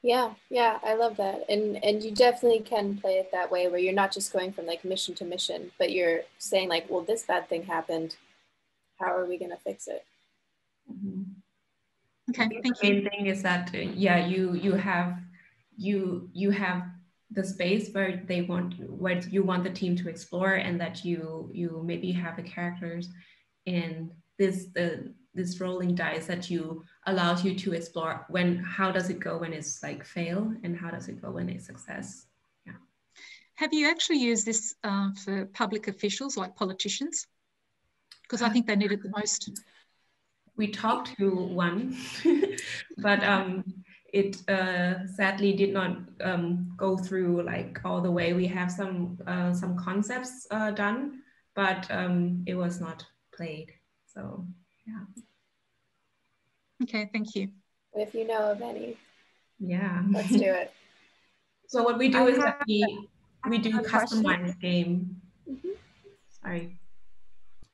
Yeah, yeah, I love that. And and you definitely can play it that way where you're not just going from like mission to mission, but you're saying like, well, this bad thing happened how are we going to fix it? Mm-hmm. Okay, thank you. The main thing is that uh, yeah, you you have you you have the space where they want where you want the team to explore, and that you you maybe have the characters in this the this rolling dice that you allows you to explore when how does it go when it's like fail and how does it go when it's success yeah have you actually used this uh, for public officials like politicians because I think they need it the most. We talked to one, but um, it uh, sadly did not um, go through like all the way. We have some uh, some concepts uh, done, but um, it was not played. So yeah. Okay, thank you. If you know of any, yeah, let's do it. So what we do I is that we we do customized game. Mm -hmm. Sorry.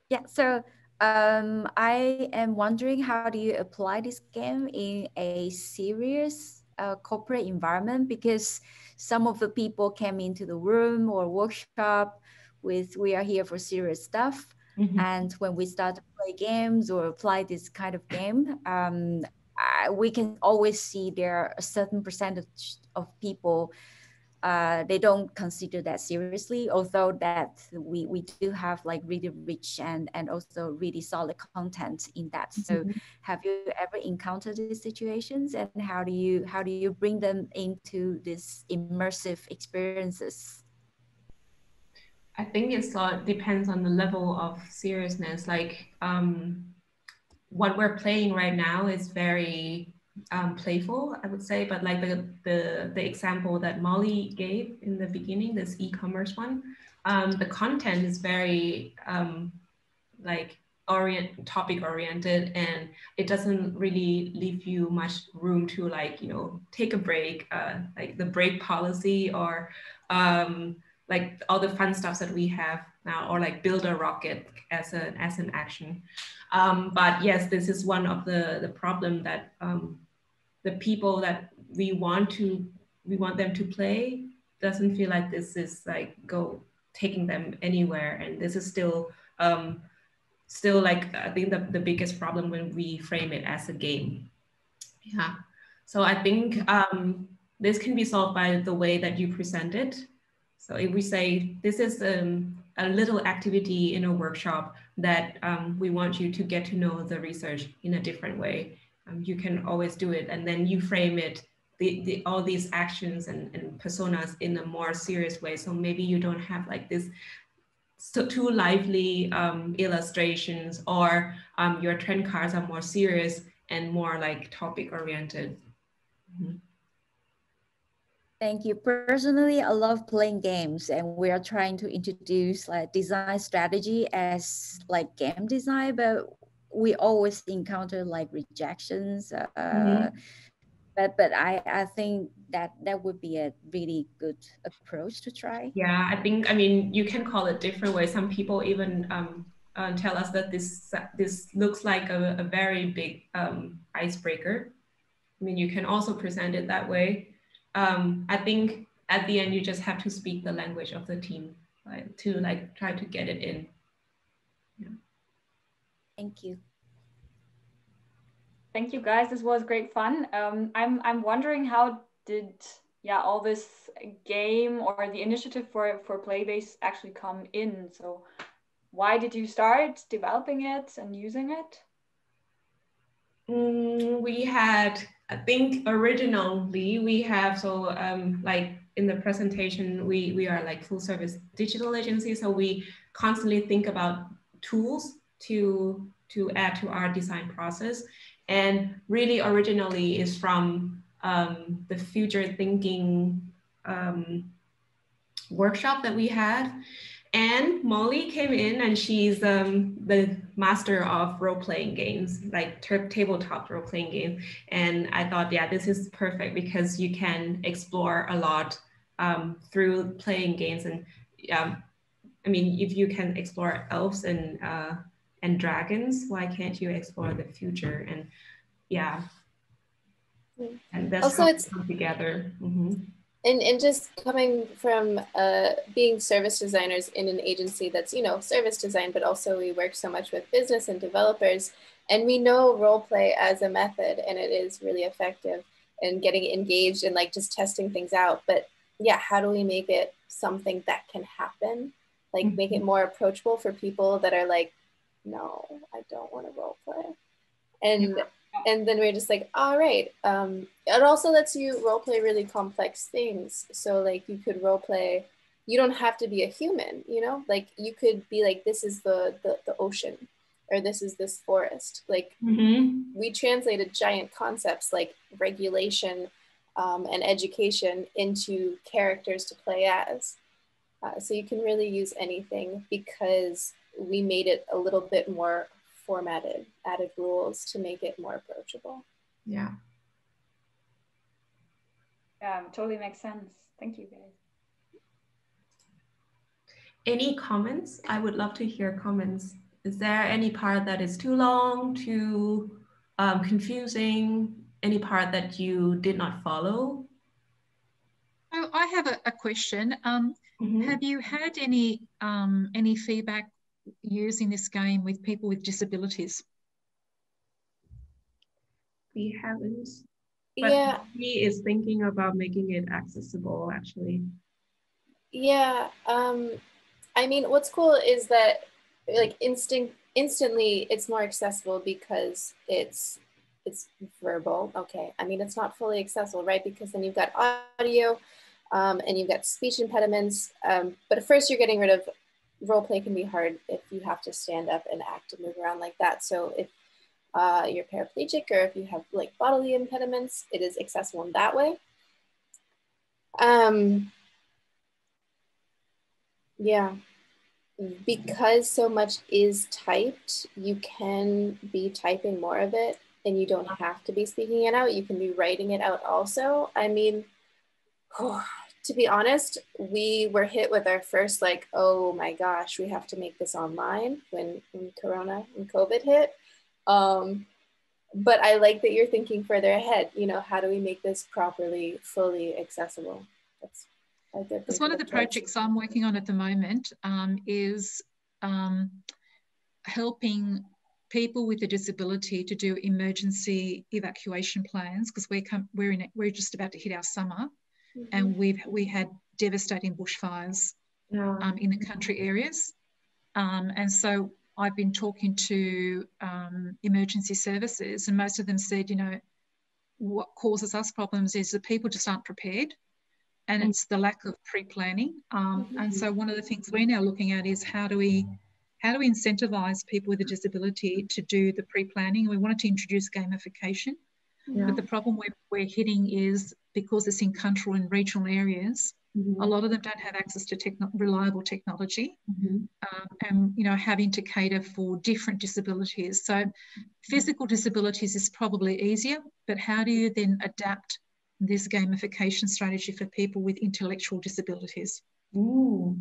Yeah, so um, I am wondering how do you apply this game in a serious uh, corporate environment? Because some of the people came into the room or workshop with we are here for serious stuff. Mm-hmm. And when we start to play games or apply this kind of game, um, I, we can always see there are a certain percentage of people uh, they don't consider that seriously, although that we, we do have like really rich and, and also really solid content in that. So mm-hmm. have you ever encountered these situations and how do you how do you bring them into these immersive experiences? I think it's uh, depends on the level of seriousness. Like um, what we're playing right now is very um, playful, I would say, but like the, the, the example that Molly gave in the beginning, this e-commerce one, um, the content is very um, like orient topic oriented and it doesn't really leave you much room to like, you know, take a break, uh, like the break policy or um, like all the fun stuff that we have now, or like build a rocket as an as an action. Um, but yes, this is one of the the problem that um, the people that we want to we want them to play doesn't feel like this is like go taking them anywhere, and this is still um, still like I think the, the biggest problem when we frame it as a game. Yeah. So I think um, this can be solved by the way that you present it. So if we say this is um, a little activity in a workshop that um, we want you to get to know the research in a different way, um, you can always do it. And then you frame it, the, the, all these actions and, and personas in a more serious way. So maybe you don't have like this so too lively um, illustrations or um, your trend cards are more serious and more like topic oriented. Mm -hmm. Thank you. Personally, I love playing games and we are trying to introduce like design strategy as like game design, but we always encounter like rejections. Uh, mm-hmm. But but I, I think that that would be a really good approach to try. Yeah, I think, I mean, you can call it different ways. Some people even um, uh, tell us that this, this looks like a, a very big um, icebreaker. I mean, you can also present it that way um, I think at the end you just have to speak the language of the team right, to like try to get it in. Yeah. Thank you. Thank you guys. This was great fun. Um, I'm I'm wondering how did yeah all this game or the initiative for for Playbase actually come in? So why did you start developing it and using it? Mm, we had I think originally we have so um, like in the presentation we we are like full service digital agency so we constantly think about tools to to add to our design process. And really originally is from um, the future thinking um, workshop that we had and Molly came in and she's um, the master of role playing games, like tabletop role playing games. And I thought, yeah, this is perfect because you can explore a lot um, through playing games. And um, I mean, if you can explore elves and uh, and dragons, why can't you explore the future? And yeah, and that's also it's together. Mm-hmm and and just coming from uh, being service designers in an agency that's you know service design but also we work so much with business and developers and we know role play as a method and it is really effective in getting engaged and like just testing things out. But yeah how do we make it something that can happen? Like mm-hmm. make it more approachable for people that are like no i don't want to role play. And yeah. and then we're just like all right um, it also lets you role play really complex things so like you could role play you don't have to be a human you know like you could be like this is the the, the ocean or this is this forest like mm-hmm. we translated giant concepts like regulation um, and education into characters to play as uh, so you can really use anything because we made it a little bit more formatted, added rules to make it more approachable. Yeah. Yeah, totally makes sense. Thank you guys. Any comments? I would love to hear comments. Is there any part that is too long, too um, confusing? Any part that you did not follow? Oh, I have a, a question. Um, mm -hmm. Have you had any um, any feedback using this game with people with disabilities? We haven't. But yeah. He is thinking about making it accessible actually. Yeah. Um, I mean, what's cool is that like instinct instantly it's more accessible because it's it's verbal. Okay. I mean, it's not fully accessible, right? Because then you've got audio um, and you've got speech impediments. Um, but at first you're getting rid of role play can be hard if you have to stand up and act and move around like that. So if uh, you're paraplegic or if you have like bodily impediments, it is accessible in that way. Um, yeah, because so much is typed, you can be typing more of it and you don't have to be speaking it out. You can be writing it out also. I mean, oh, to be honest, we were hit with our first like, oh my gosh, we have to make this online when, when Corona and COVID hit. Um, but I like that you're thinking further ahead. You know, how do we make this properly, fully accessible? That's that's one of the projects I'm working on at the moment um, is um, helping people with a disability to do emergency evacuation plans because we're we're in we're just about to hit our summer, mm-hmm. and we've we had devastating bushfires yeah. um, in the country areas, um, and so I've been talking to um, emergency services, and most of them said, you know, what causes us problems is that people just aren't prepared and it's the lack of pre-planning. Um, and so one of the things we're now looking at is how do we how do we incentivize people with a disability to do the pre-planning? We wanted to introduce gamification, yeah. but the problem we're, we're hitting is because it's in country and regional areas, mm-hmm. a lot of them don't have access to techno- reliable technology, mm-hmm. um, and you know having to cater for different disabilities. So, physical disabilities is probably easier, but how do you then adapt this gamification strategy for people with intellectual disabilities. Ooh.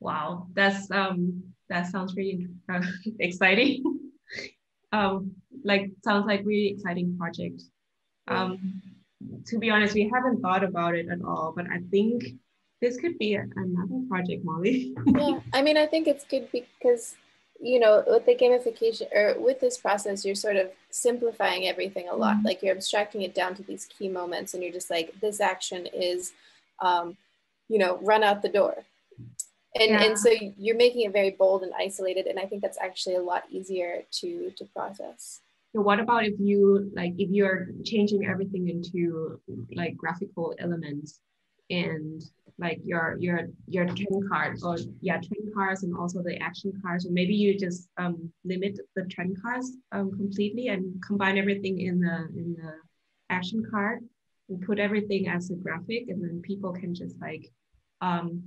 Wow, that's um that sounds really uh, exciting. um, like sounds like really exciting project. Um, to be honest, we haven't thought about it at all, but I think this could be another project, Molly. yeah, I mean, I think it's good because you know, with the gamification or with this process, you're sort of simplifying everything a lot. Mm-hmm. Like you're abstracting it down to these key moments, and you're just like, this action is, um, you know, run out the door. And, yeah. and so you're making it very bold and isolated. And I think that's actually a lot easier to, to process. So what about if you like if you're changing everything into like graphical elements and like your your your trend cards or yeah trend cards and also the action cards or maybe you just um, limit the trend cards um, completely and combine everything in the in the action card and put everything as a graphic and then people can just like um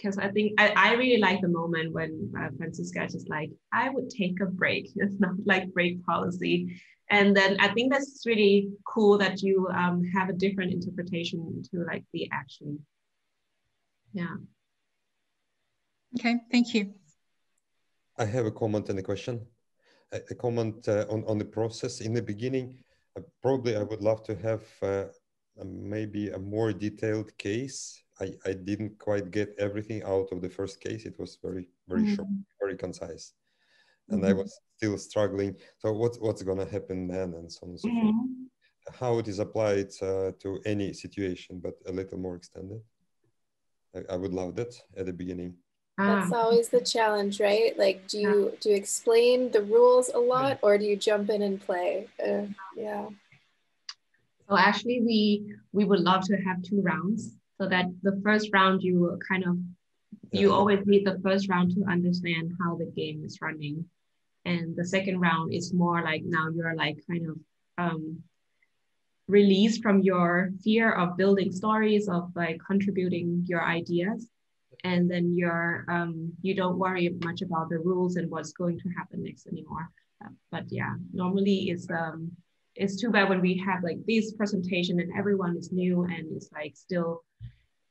because I think I, I really like the moment when uh, Francisca just like I would take a break. It's not like break policy, and then I think that's really cool that you um, have a different interpretation to like the action yeah. Okay, thank you. I have a comment and a question. A, a comment uh, on, on the process. In the beginning, uh, probably I would love to have uh, maybe a more detailed case. I, I didn't quite get everything out of the first case. It was very, very mm-hmm. short, very concise. And mm-hmm. I was still struggling. So what's, what's going to happen then and so on and so mm-hmm. forth. How it is applied uh, to any situation, but a little more extended. I, I would love that at the beginning. That's ah. always the challenge, right? Like, do you do you explain the rules a lot, or do you jump in and play? Uh, yeah. So actually, we we would love to have two rounds, so that the first round you kind of you always need the first round to understand how the game is running, and the second round is more like now you're like kind of um, release from your fear of building stories of like contributing your ideas. And then you're um, you don't worry much about the rules and what's going to happen next anymore. But yeah normally it's um it's too bad when we have like this presentation and everyone is new and it's like still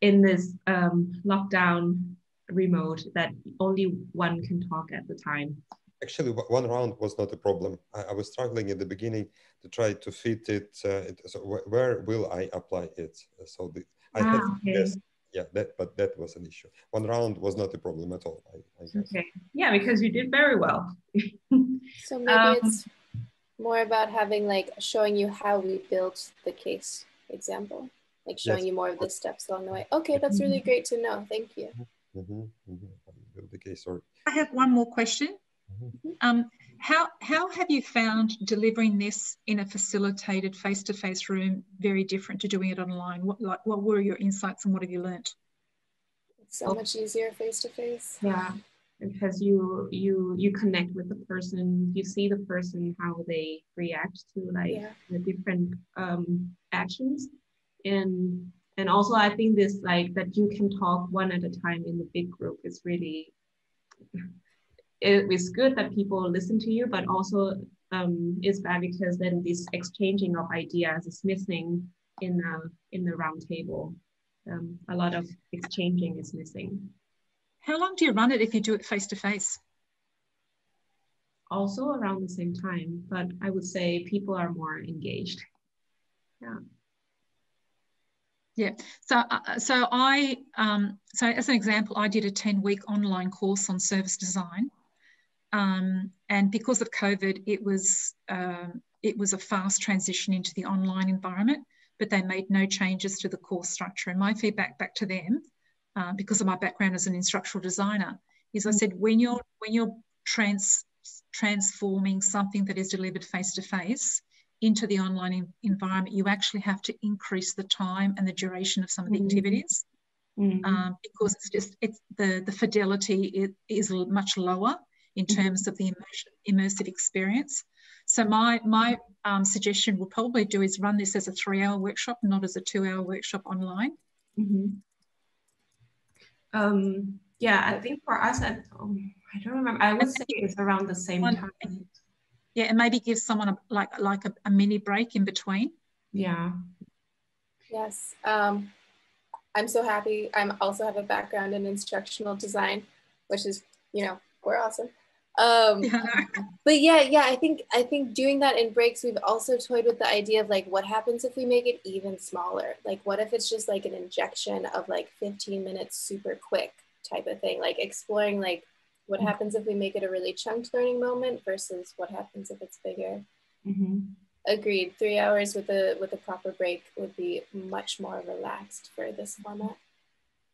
in this um, lockdown remote that only one can talk at the time. Actually one round was not a problem. I, I, was struggling in the beginning to try to fit it, uh, it so wh where will i apply it? So the, i ah, had okay. yes yeah that but that was an issue. One round was not a problem at all I, I okay. Yeah because you did very well. So maybe um, it's more about having like showing you how we built the case example like showing yes. you more of the steps along the way okay that's really great to know thank you mm -hmm, mm -hmm. the case i have one more question Mm-hmm. Um, how, how have you found delivering this in a facilitated face-to-face -face room very different to doing it online? What, like, what were your insights and what have you learnt? It's so much easier face-to-face. -face. Yeah, because you you you connect with the person, you see the person how they react to like yeah. the different um, actions, and and also I think this like that you can talk one at a time in the big group is really it, it's good that people listen to you, but also um, it's bad because then this exchanging of ideas is missing in the in the round table. um, a lot of exchanging is missing. How long do you run it if you do it face to face? Also around the same time, but I would say people are more engaged. Yeah. Yeah. So, uh, so I, um, so as an example, I did a 10 week online course on service design. Um, and because of COVID, it was, um, it was a fast transition into the online environment, but they made no changes to the course structure. And my feedback back to them, uh, because of my background as an instructional designer, is I said, when you're, when you're trans, transforming something that is delivered face to face, into the online environment, you actually have to increase the time and the duration of some of the mm-hmm. activities mm-hmm. um, because it's just it's the the fidelity it is much lower in mm-hmm. terms of the immersion, immersive experience. So my my um, suggestion would probably do is run this as a three hour workshop, not as a two hour workshop online. Mm-hmm. Um, yeah, I think for us, at, um, I don't remember. I would say it's around the same time yeah and maybe give someone a, like like a, a mini break in between. Yeah. Yes um, i'm so happy. I'm also have a background in instructional design which is you know we're awesome. Um, yeah. but yeah yeah i think i think doing that in breaks we've also toyed with the idea of like what happens if we make it even smaller? Like what if it's just like an injection of like 15 minutes super quick type of thing? Like exploring like what happens if we make it a really chunked learning moment versus what happens if it's bigger? Mm-hmm. agreed. Three hours with a with a proper break would be much more relaxed for this format.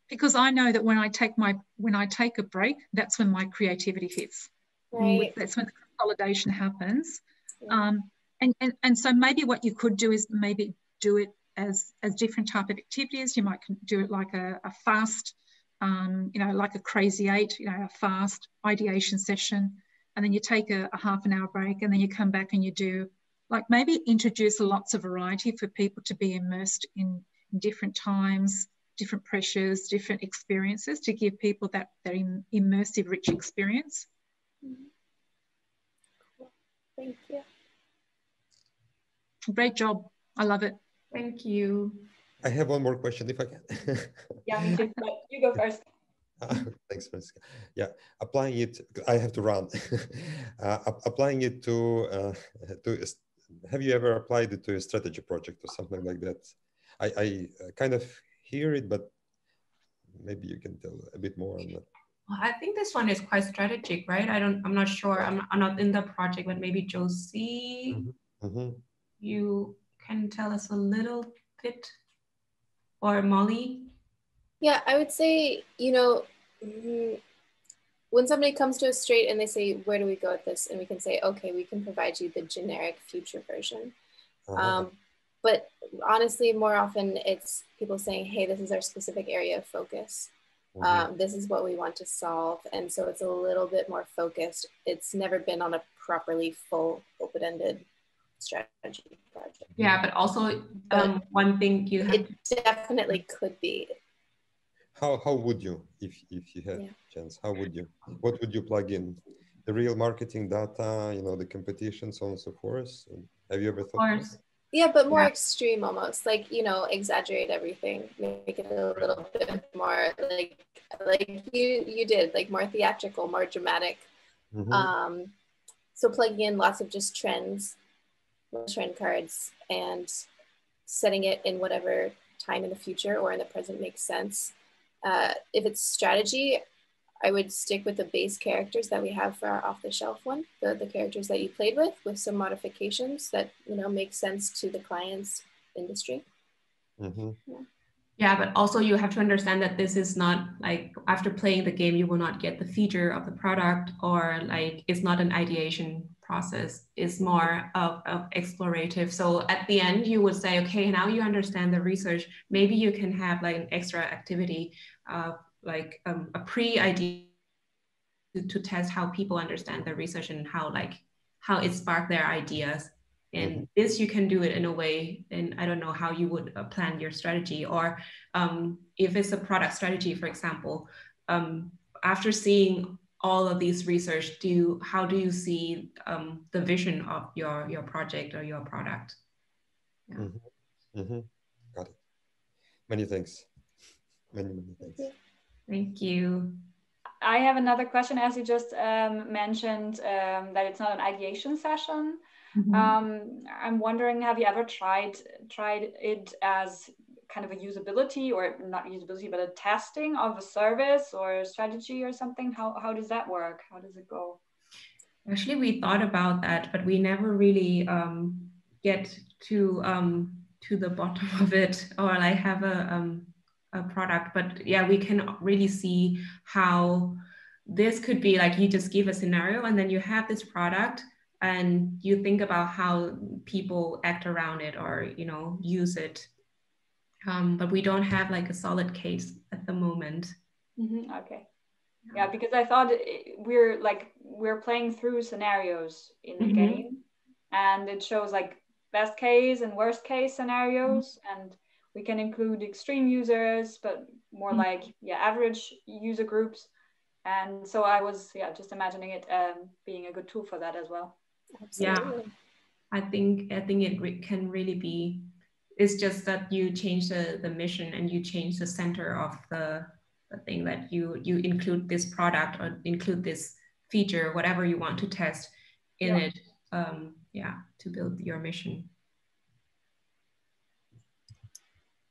Because i know that when i take my when i take a break that's when my creativity hits. Right. That's when the consolidation happens. Yeah. um, and, and and so maybe what you could do is maybe do it as as different type of activities. You might do it like a, a fast um, you know, like a crazy eight, you know, a fast ideation session, and then you take a, a, half an hour break, and then you come back and you do like maybe introduce lots of variety for people to be immersed in, in different times, different pressures, different experiences to give people that that immersive, rich experience. Thank you. Great job. I love it. Thank you. I have one more question if I can. yeah, you go first. Uh, thanks, Francisca. Yeah, applying it, I have to run. uh, applying it to, uh, to, have you ever applied it to a strategy project or something like that? I, I kind of hear it, but maybe you can tell a bit more on that. Well, I think this one is quite strategic, right? I don't, I'm not sure. I'm, I'm not in the project, but maybe Josie, mm -hmm. Mm -hmm. you can tell us a little bit or Molly? Yeah, I would say, you know, mm, when somebody comes to us straight and they say, where do we go with this? And we can say, okay, we can provide you the generic future version. Uh-huh. Um, but honestly, more often it's people saying, hey, this is our specific area of focus. Mm-hmm. Um, this is what we want to solve. And so it's a little bit more focused. It's never been on a properly full open ended strategy project. Yeah, but also um, one thing you have it definitely could be. How how would you if if you had yeah. chance? How would you? What would you plug in? The real marketing data, you know, the competition, so on and so forth. Have you ever thought? Yeah, but more yeah. extreme almost. Like you know, exaggerate everything, make it a little bit more like like you you did, like more theatrical, more dramatic. Mm-hmm. Um, so plugging in lots of just trends trend cards and setting it in whatever time in the future or in the present makes sense. Uh, if it's strategy, I would stick with the base characters that we have for our off-the-shelf one, the, the characters that you played with, with some modifications that you know make sense to the client's industry. Mm-hmm. Yeah. yeah, but also you have to understand that this is not like after playing the game, you will not get the feature of the product or like it's not an ideation process is more of, of explorative. So at the end, you would say, okay, now you understand the research. Maybe you can have like an extra activity, uh, like um, a pre-idea to, to test how people understand the research and how like how it sparked their ideas. And mm-hmm. this you can do it in a way, and I don't know how you would uh, plan your strategy, or um, if it's a product strategy, for example, um, after seeing all of these research do you, how do you see um, the vision of your your project or your product yeah. mm -hmm. Mm -hmm. got it many thanks Many, many thanks. Thank you. I have another question, as you just um, mentioned um, that it's not an ideation session. Mm-hmm. Um, I'm wondering, have you ever tried tried it as kind of a usability or not usability, but a testing of a service or a strategy or something? How how does that work? How does it go? Actually, we thought about that, but we never really um, get to um, to the bottom of it or like have a um, a product. But yeah, we can really see how this could be like you just give a scenario and then you have this product and you think about how people act around it or you know use it um, but we don't have like a solid case at the moment mm-hmm. okay yeah because i thought we're like we're playing through scenarios in the mm-hmm. game and it shows like best case and worst case scenarios mm-hmm. and we can include extreme users but more mm-hmm. like yeah average user groups and so i was yeah just imagining it um, being a good tool for that as well Absolutely. yeah i think i think it re- can really be it's just that you change the, the mission and you change the center of the, the thing that you you include this product or include this feature whatever you want to test in yeah. it um, yeah to build your mission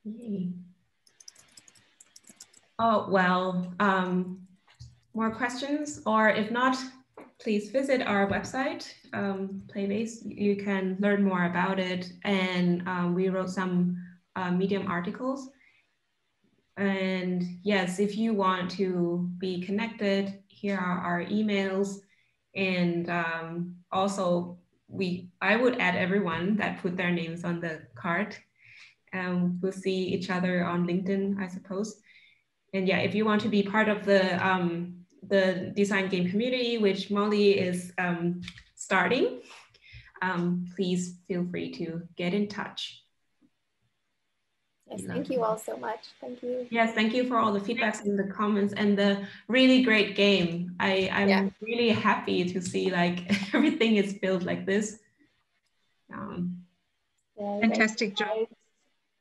Yay. oh well um, more questions or if not please visit our website, um, Playbase. You can learn more about it. And um, we wrote some uh, Medium articles. And yes, if you want to be connected, here are our emails. And um, also, we I would add everyone that put their names on the card. Um, we'll see each other on LinkedIn, I suppose. And yeah, if you want to be part of the um, the design game community, which Molly is um, starting, um, please feel free to get in touch. Yes, thank you all so much. Thank you. Yes, thank you for all the feedbacks in the comments and the really great game. I, I'm yeah. really happy to see like everything is built like this. Um, yeah, Fantastic job.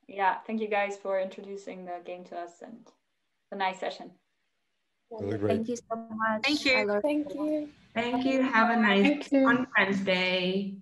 Yeah, thank you guys for introducing the game to us and the nice session. Really great. Thank you so much. Thank you. Thank you. Thank you. Have a nice conference day.